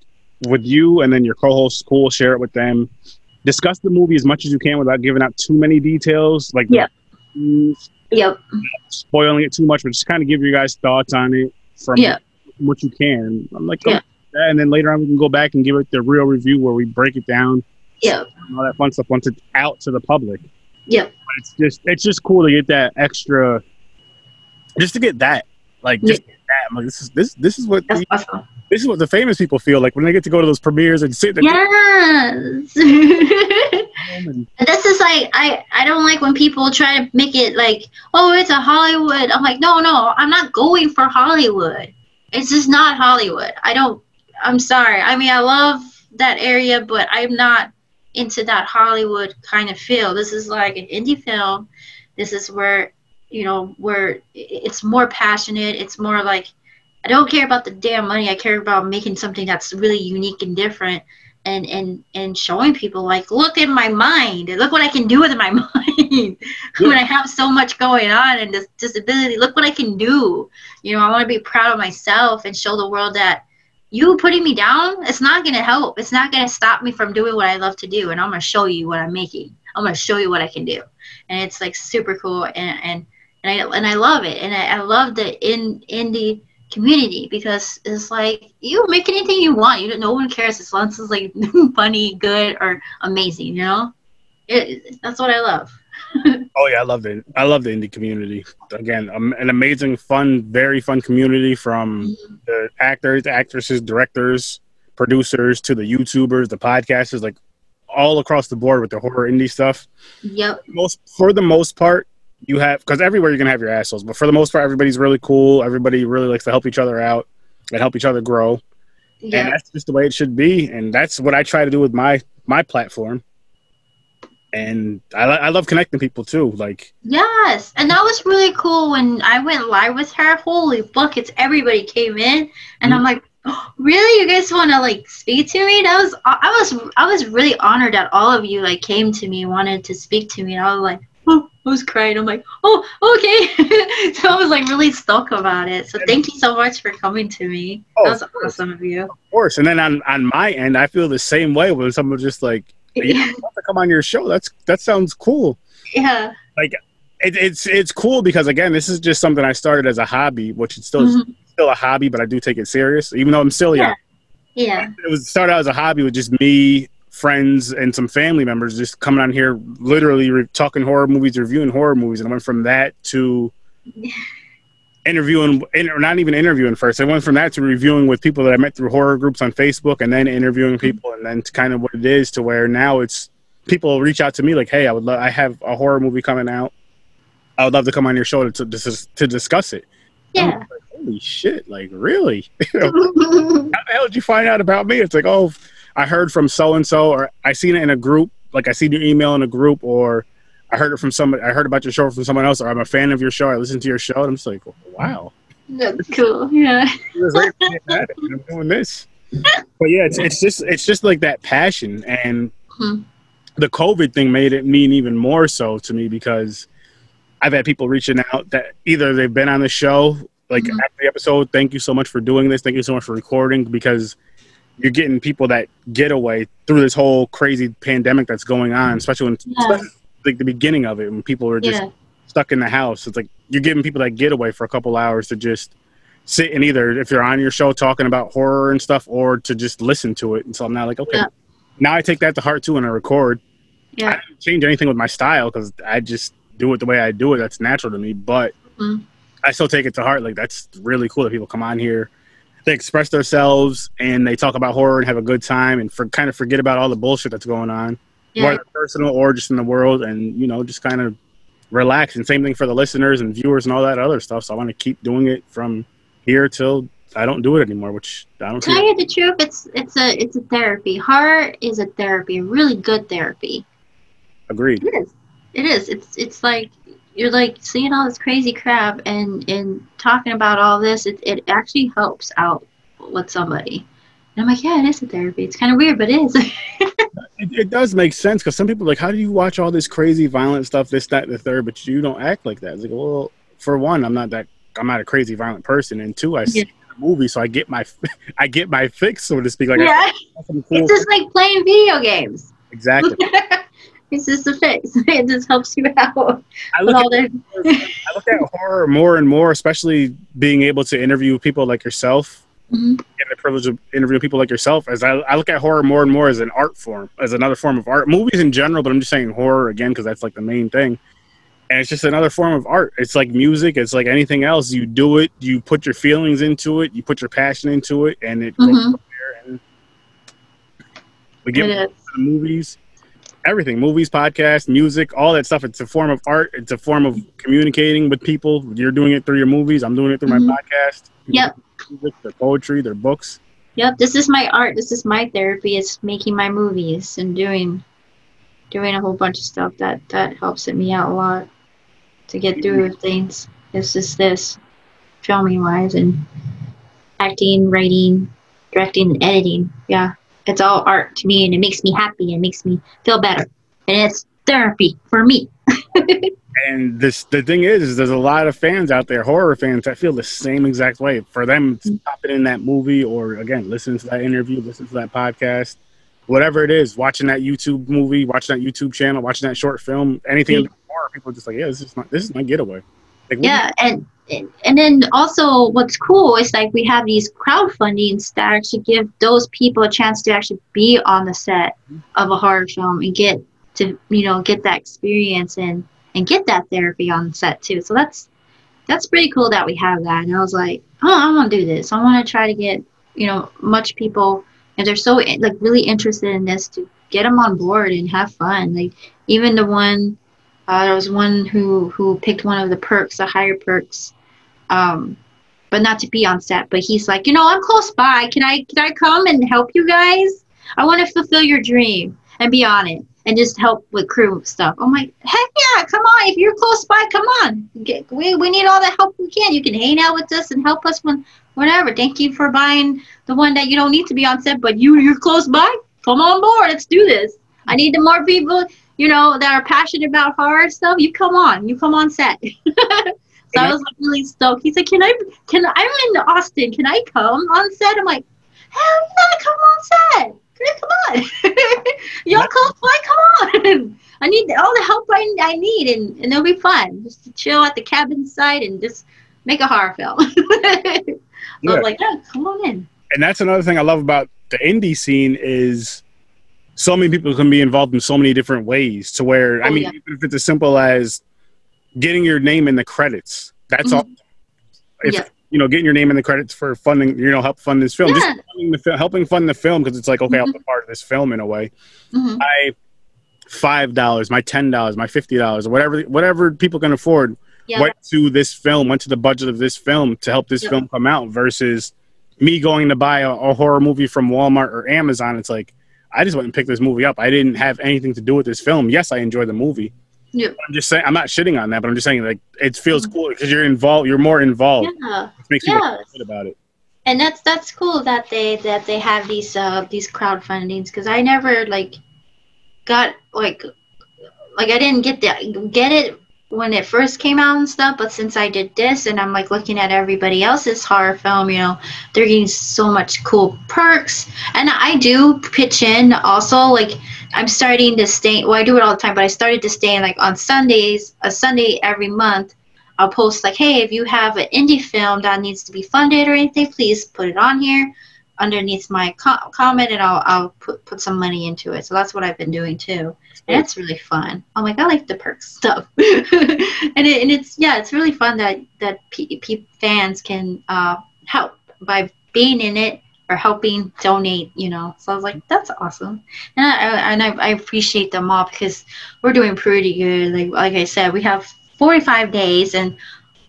with you and then your co-host, cool, share it with them. Discuss the movie as much as you can without giving out too many details, like yeah, yep, spoiling it too much, but just kind of give your guys thoughts on it from yeah. what you can." I'm like, yeah that, and then later on we can go back and give it the real review where we break it down. Yeah. All that fun stuff once it's out to the public. Yeah. it's just it's just cool to get that extra, just to get that like just yeah. that. Like this is this this is what the, awesome. this is what the famous people feel like when they get to go to those premieres and sit there. Yes. this is like I I don't like when people try to make it like oh it's a Hollywood. I'm like no no I'm not going for Hollywood. It's just not Hollywood. I don't I'm sorry. I mean, I love that area, but I'm not into that Hollywood kind of feel. This is like an indie film. This is where you know where it's more passionate. It's more like i don't care about the damn money. I care about making something that's really unique and different and and and showing people like look at my mind. Look what i can do with my mind when i have so much going on and this disability. Look what i can do. You know i want to be proud of myself and show the world that you putting me down it's not going to help. It's not going to stop me from doing what i love to do and i'm going to show you what i'm making. I'm going to show you what i can do. And it's like super cool and and and i and i love it and i, I love the in indie community because it's like you make anything you want. You no one cares as long as it's like funny good or amazing you know? It, that's what i love oh yeah i love it i love the indie community again um, an amazing fun very fun community from the actors actresses directors producers to the youtubers the podcasters like all across the board with the horror indie stuff yep most for the most part you have because everywhere you're gonna have your assholes, but for the most part, everybody's really cool. Everybody really likes to help each other out and help each other grow. Yeah. And that's just the way it should be. And that's what I try to do with my my platform. And I, I love connecting people too. Like yes, and that was really cool when I went live with her. Holy buckets! Everybody came in, and mm-hmm. I'm like, oh, really? You guys want to like speak to me? That was I was I was really honored that all of you like came to me, wanted to speak to me. And I was like, oh, I was crying. I'm like, oh, okay. so I was like really stoked about it. So thank you so much for coming to me. Oh, that was awesome of you. Of course. And then on, on my end, I feel the same way when someone just like, yeah, to come on your show. That's that sounds cool. Yeah. Like it, it's it's cool because again, this is just something I started as a hobby, which is still mm-hmm. still a hobby, but I do take it serious, even though I'm still young. Yeah. yeah. It was started out as a hobby with just me friends and some family members just coming on here, literally re- talking horror movies, reviewing horror movies, and I went from that to interviewing, or not even interviewing first. I went from that to reviewing with people that I met through horror groups on Facebook, and then interviewing mm-hmm. people, and then to kind of what it is to where now it's people reach out to me like, "Hey, I would love, I have a horror movie coming out. I would love to come on your show to to, to discuss it." Yeah. Like, Holy shit! Like, really? How the hell did you find out about me? It's like, oh I heard from so and so, or I seen it in a group, like I seen your email in a group, or I heard it from somebody. I heard about your show from someone else, or I'm a fan of your show. I listen to your show, and I'm just like, wow, that's cool. Yeah, I'm doing this. But yeah, it's it's just it's just like that passion, and hmm. the COVID thing made it mean even more so to me because I've had people reaching out that either they've been on the show, like mm-hmm. after the episode, thank you so much for doing this, thank you so much for recording, because you're getting people that get away through this whole crazy pandemic that's going on, especially when yeah. especially like the beginning of it when people are just yeah. stuck in the house. It's like you're giving people that getaway for a couple hours to just sit and either if you're on your show talking about horror and stuff or to just listen to it. And so I'm now like, okay, yeah. now I take that to heart too when I record. Yeah. I don't change anything with my style because I just do it the way I do it. That's natural to me. But mm-hmm. I still take it to heart. Like that's really cool that people come on here they express themselves and they talk about horror and have a good time and for kind of forget about all the bullshit that's going on, yeah. whether personal or just in the world, and you know just kind of relax. And same thing for the listeners and viewers and all that other stuff. So I want to keep doing it from here till I don't do it anymore. Which I don't. Tell you the truth, it's it's a it's a therapy. Horror is a therapy, really good therapy. Agreed. It is. It is. It's it's like you're like seeing all this crazy crap and and talking about all this it, it actually helps out with somebody and i'm like yeah it is a therapy it's kind of weird but it is it, it, does make sense because some people are like how do you watch all this crazy violent stuff this that the third but you don't act like that it's like well for one i'm not that i'm not a crazy violent person and two i yeah. see the movie so i get my i get my fix so to speak like yeah. Cool it's just like playing video games exactly It's just a fix. It just helps you out. I look, at, I look at horror more and more, especially being able to interview people like yourself. Mm-hmm. Getting the privilege of interviewing people like yourself, as I, I look at horror more and more as an art form, as another form of art. Movies in general, but I'm just saying horror again because that's like the main thing. And it's just another form of art. It's like music. It's like anything else. You do it. You put your feelings into it. You put your passion into it, and it mm-hmm. goes from there. And we get movies everything. Movies podcasts music all that stuff. It's a form of art. It's a form of communicating with people. You're doing it through your movies. I'm doing it through mm-hmm. my podcast yep. music, their poetry their books. Yep this is my art. This is my therapy. It's making my movies and doing doing a whole bunch of stuff that that helps it me out a lot to get through things. It's just this, filming wise and acting, writing, directing, and editing. Yeah, it's all art to me, and it makes me happy. It makes me feel better, and it's therapy for me. and this the thing is, is there's a lot of fans out there, horror fans, that feel the same exact way. For them mm-hmm. popping in that movie, or again, listening to that interview, listening to that podcast, whatever it is, watching that YouTube movie, watching that YouTube channel, watching that short film, anything mm-hmm. horror, people are just like, yeah, this is my this is my getaway. Like, yeah, and and then also what's cool is like we have these crowdfundings that actually give those people a chance to actually be on the set of a horror film and get to you know get that experience and and get that therapy on set too. So that's that's pretty cool that we have that. And I was like, oh, I want to do this. I want to try to get you know much people and they're so like really interested in this to get them on board and have fun. Like even the one uh, there was one who who picked one of the perks, the higher perks, um, but not to be on set. But he's like, you know, I'm close by. Can I can I come and help you guys? I want to fulfill your dream and be on it and just help with crew stuff. I'm like, heck yeah, come on. If you're close by, come on. Get, we, we need all the help we can. You can hang out with us and help us when whatever. Thank you for buying the one that you don't need to be on set, but you you're close by. Come on board. Let's do this. I need the more people you know, that are passionate about horror stuff, you come on, you come on set. so I was like really stoked. He said, "Can I? Can I, I'm in Austin? Can I come on set?" I'm like, "Hell yeah, come on set! Come on, y'all close by, come on! I need all the help I, I need, and, and it'll be fun. Just to chill at the cabin site and just make a horror film." I yeah. was like, "Yeah, come on in." And that's another thing I love about the indie scene is so many people can be involved in so many different ways to where, oh, I mean, yeah. even if it's as simple as getting your name in the credits, that's mm-hmm. all. If, yeah. you know, getting your name in the credits for funding, you know, help fund this film, yeah. just the, helping fund the film because it's like, okay, mm-hmm. I'll be part of this film in a way. Mm-hmm. I five dollars, my ten dollars, my fifty dollars, whatever, whatever people can afford, yeah. went to this film, went to the budget of this film to help this yeah. film come out. Versus me going to buy a, a, horror movie from Walmart or Amazon. It's like I just went and picked this movie up. I didn't have anything to do with this film. Yes, I enjoyed the movie. I'm just saying I'm not shitting on that, but I'm just saying like it feels mm-hmm. cool because you're involved. You're more involved. Yeah. It makes you feel good about it. And that's that's cool that they that they have these uh these crowdfundings because I never like got like like I didn't get that get it when it first came out and stuff, but since I did this and I'm like looking at everybody else's horror film, you know, they're getting so much cool perks. And I do pitch in also, like I'm starting to stay well, I do it all the time, but I started to stay in like on Sundays, a Sunday every month. I'll post like, hey, if you have an indie film that needs to be funded or anything, please put it on here underneath my co- comment and I'll, I'll put, put some money into it. So that's what I've been doing too. And it's really fun. Oh my god, I like the perks stuff. and, it, and it's, yeah, it's really fun that, that P, P fans can uh, help by being in it or helping donate, you know. So I was like, that's awesome. And I, and I, I appreciate them all because we're doing pretty good. Like, like I said, we have 45 days and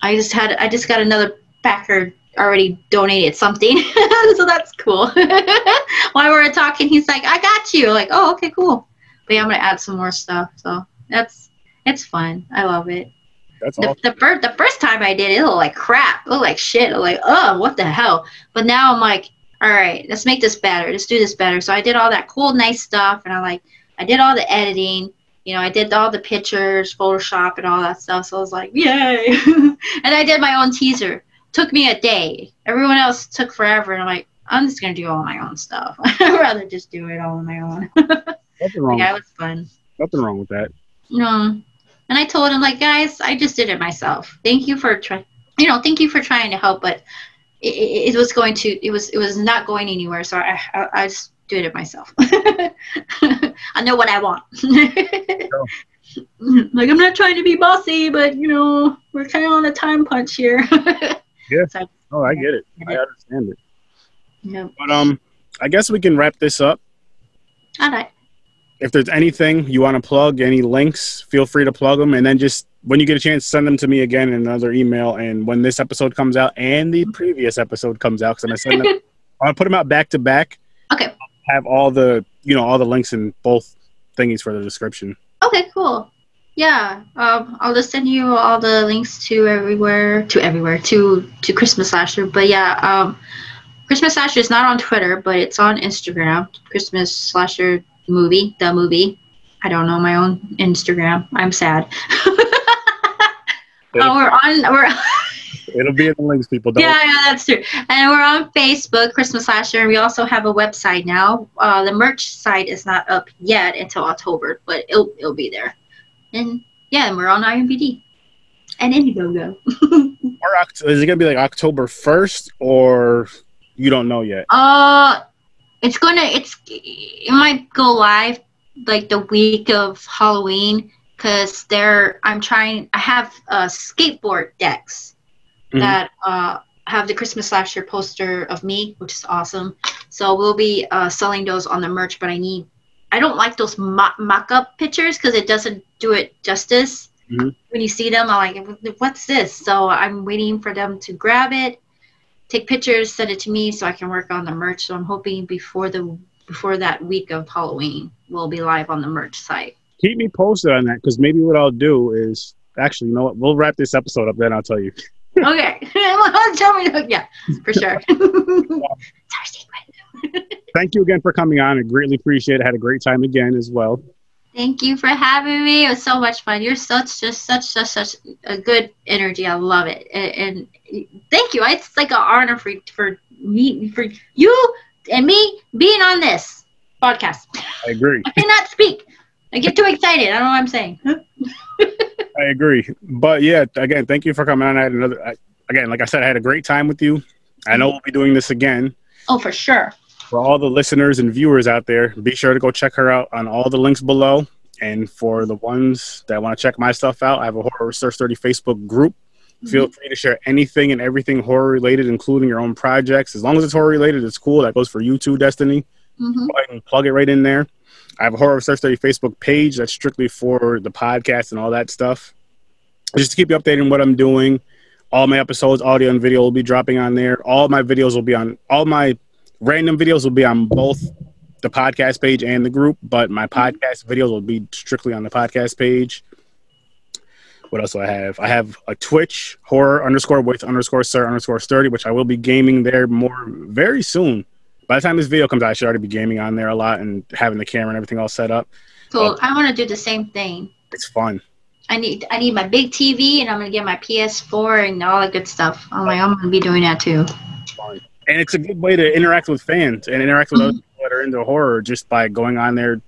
I just had, I just got another backer already donated something. so that's cool. While we were talking, he's like, I got you. Like, oh, okay, cool. But yeah, I'm gonna add some more stuff. So that's it's fun. I love it. That's the, awesome. the first the first time I did it, it looked like crap. It looked like shit. It like, oh, what the hell? But now I'm like, all right, let's make this better. Let's do this better. So I did all that cool, nice stuff, and I like, I did all the editing. You know, I did all the pictures, Photoshop, and all that stuff. So I was like, yay! and I did my own teaser took me a day. Everyone else took forever, and I'm like, I'm just gonna do all my own stuff. I'd rather just do it all on my own. Nothing wrong. Yeah, it was fun. Nothing wrong with that. No. And I told him like, guys, I just did it myself. Thank you for trying. You know, thank you for trying to help, but it, it, was going to. It was. It was not going anywhere. So I, I, I just did it myself. I know what I want. like I'm not trying to be bossy, but you know, we're kind of on a time punch here. Yeah. So, oh, I get it. I understand it. Yeah. But um, I guess we can wrap this up. All right. If there's anything you want to plug, any links, feel free to plug them, and then just when you get a chance, send them to me again in another email. And when this episode comes out and the previous episode comes out, because I'm gonna send them, I'm gonna put them out back to back. Okay. Have all the you know all the links in both thingies for the description. Okay, cool. Yeah, um, I'll just send you all the links to everywhere, to everywhere, to to Christmas Slasher. But yeah, um, Christmas Slasher is not on Twitter, but it's on Instagram. Christmas Slasher movie, the movie. I don't know my own Instagram. I'm sad. oh, we're on. We're. It'll be in the links, people. Don't. Yeah, yeah, that's true. And we're on Facebook, Christmas Slasher, and we also have a website now. Uh, the merch site is not up yet until October, but it'll it'll be there. And yeah, and we're on IMBD and Indiegogo. or is it gonna be like October first, or you don't know yet? Uh, it's gonna it's it might go live like the week of Halloween because there I'm trying. I have uh, skateboard decks mm-hmm. that uh, have the Christmas slasher poster of me, which is awesome. So we'll be uh, selling those on the merch, but I need I don't like those mock up pictures because it doesn't do it justice. Mm-hmm. When you see them, I'm like, what's this? So I'm waiting for them to grab it, take pictures, send it to me so I can work on the merch. So I'm hoping before the before that week of Halloween, we'll be live on the merch site. Keep me posted on that because maybe what I'll do is actually, you know what? We'll wrap this episode up, then I'll tell you. okay. tell me. Yeah, for sure. it's our secret. Thank you again for coming on. I greatly appreciate it. I had a great time again as well. Thank you for having me. It was so much fun. You're such just such such such a good energy. I love it. And, and thank you. It's like an honor for for me for you and me being on this podcast. I agree. I cannot speak. I get too excited. I don't know what I'm saying. I agree. But yeah, again, thank you for coming on. I had another I, again, like I said, I had a great time with you. I know we'll be doing this again. Oh, for sure for all the listeners and viewers out there, be sure to go check her out on all the links below. And for the ones that want to check my stuff out, I have a Horror With Sir Sturdy Facebook group. Mm-hmm. Feel free to share anything and everything horror related, including your own projects. As long as it's horror related, it's cool. That goes for you too, Destiny. Mm-hmm. Go ahead and plug it right in there. I have a Horror With Sir Sturdy Facebook page that's strictly for the podcast and all that stuff. Just to keep you updated on what I'm doing. All my episodes, audio and video will be dropping on there. All my videos will be on all my random videos will be on both the podcast page and the group, but my podcast videos will be strictly on the podcast page. What else do I have? I have a Twitch horror underscore with underscore sir underscore sturdy, which I will be gaming there more very soon. By the time this video comes out, I should already be gaming on there a lot and having the camera and everything all set up. Cool. I want to do the same thing. It's fun. I need I need my big TV and I'm gonna get my PS4 and all that good stuff. I'm like I'm gonna be doing that too. Fun and it's a good way to interact with fans and interact with mm-hmm. other people that are into horror just by going on there.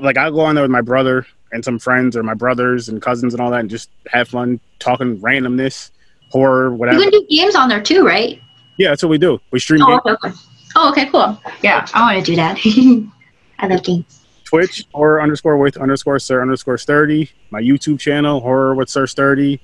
Like I'll go on there with my brother and some friends or my brothers and cousins and all that, and just have fun talking randomness, horror, whatever. You can do games on there too, right? Yeah, that's what we do. We stream. Oh, games. okay. Oh, okay, cool. Yeah, I want to do that. I love games. Twitch horror underscore with underscore sir underscore sturdy. My YouTube channel horror with sir sturdy.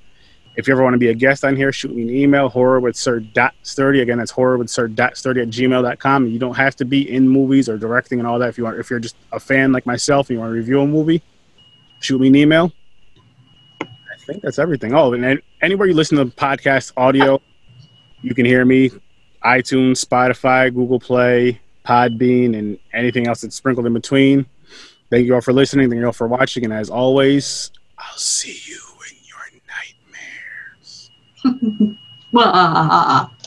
If you ever want to be a guest on here, shoot me an email, horror with sir dot sturdy. Again, that's horror with sir dot sturdy at gmail.com. You don't have to be in movies or directing and all that. If you want, if you're just a fan like myself and you want to review a movie, shoot me an email. I think that's everything. Oh, and anywhere you listen to podcast audio, you can hear me. iTunes, Spotify, Google Play, Podbean, and anything else that's sprinkled in between. Thank you all for listening. Thank you all for watching. And as always, I'll see you. 哇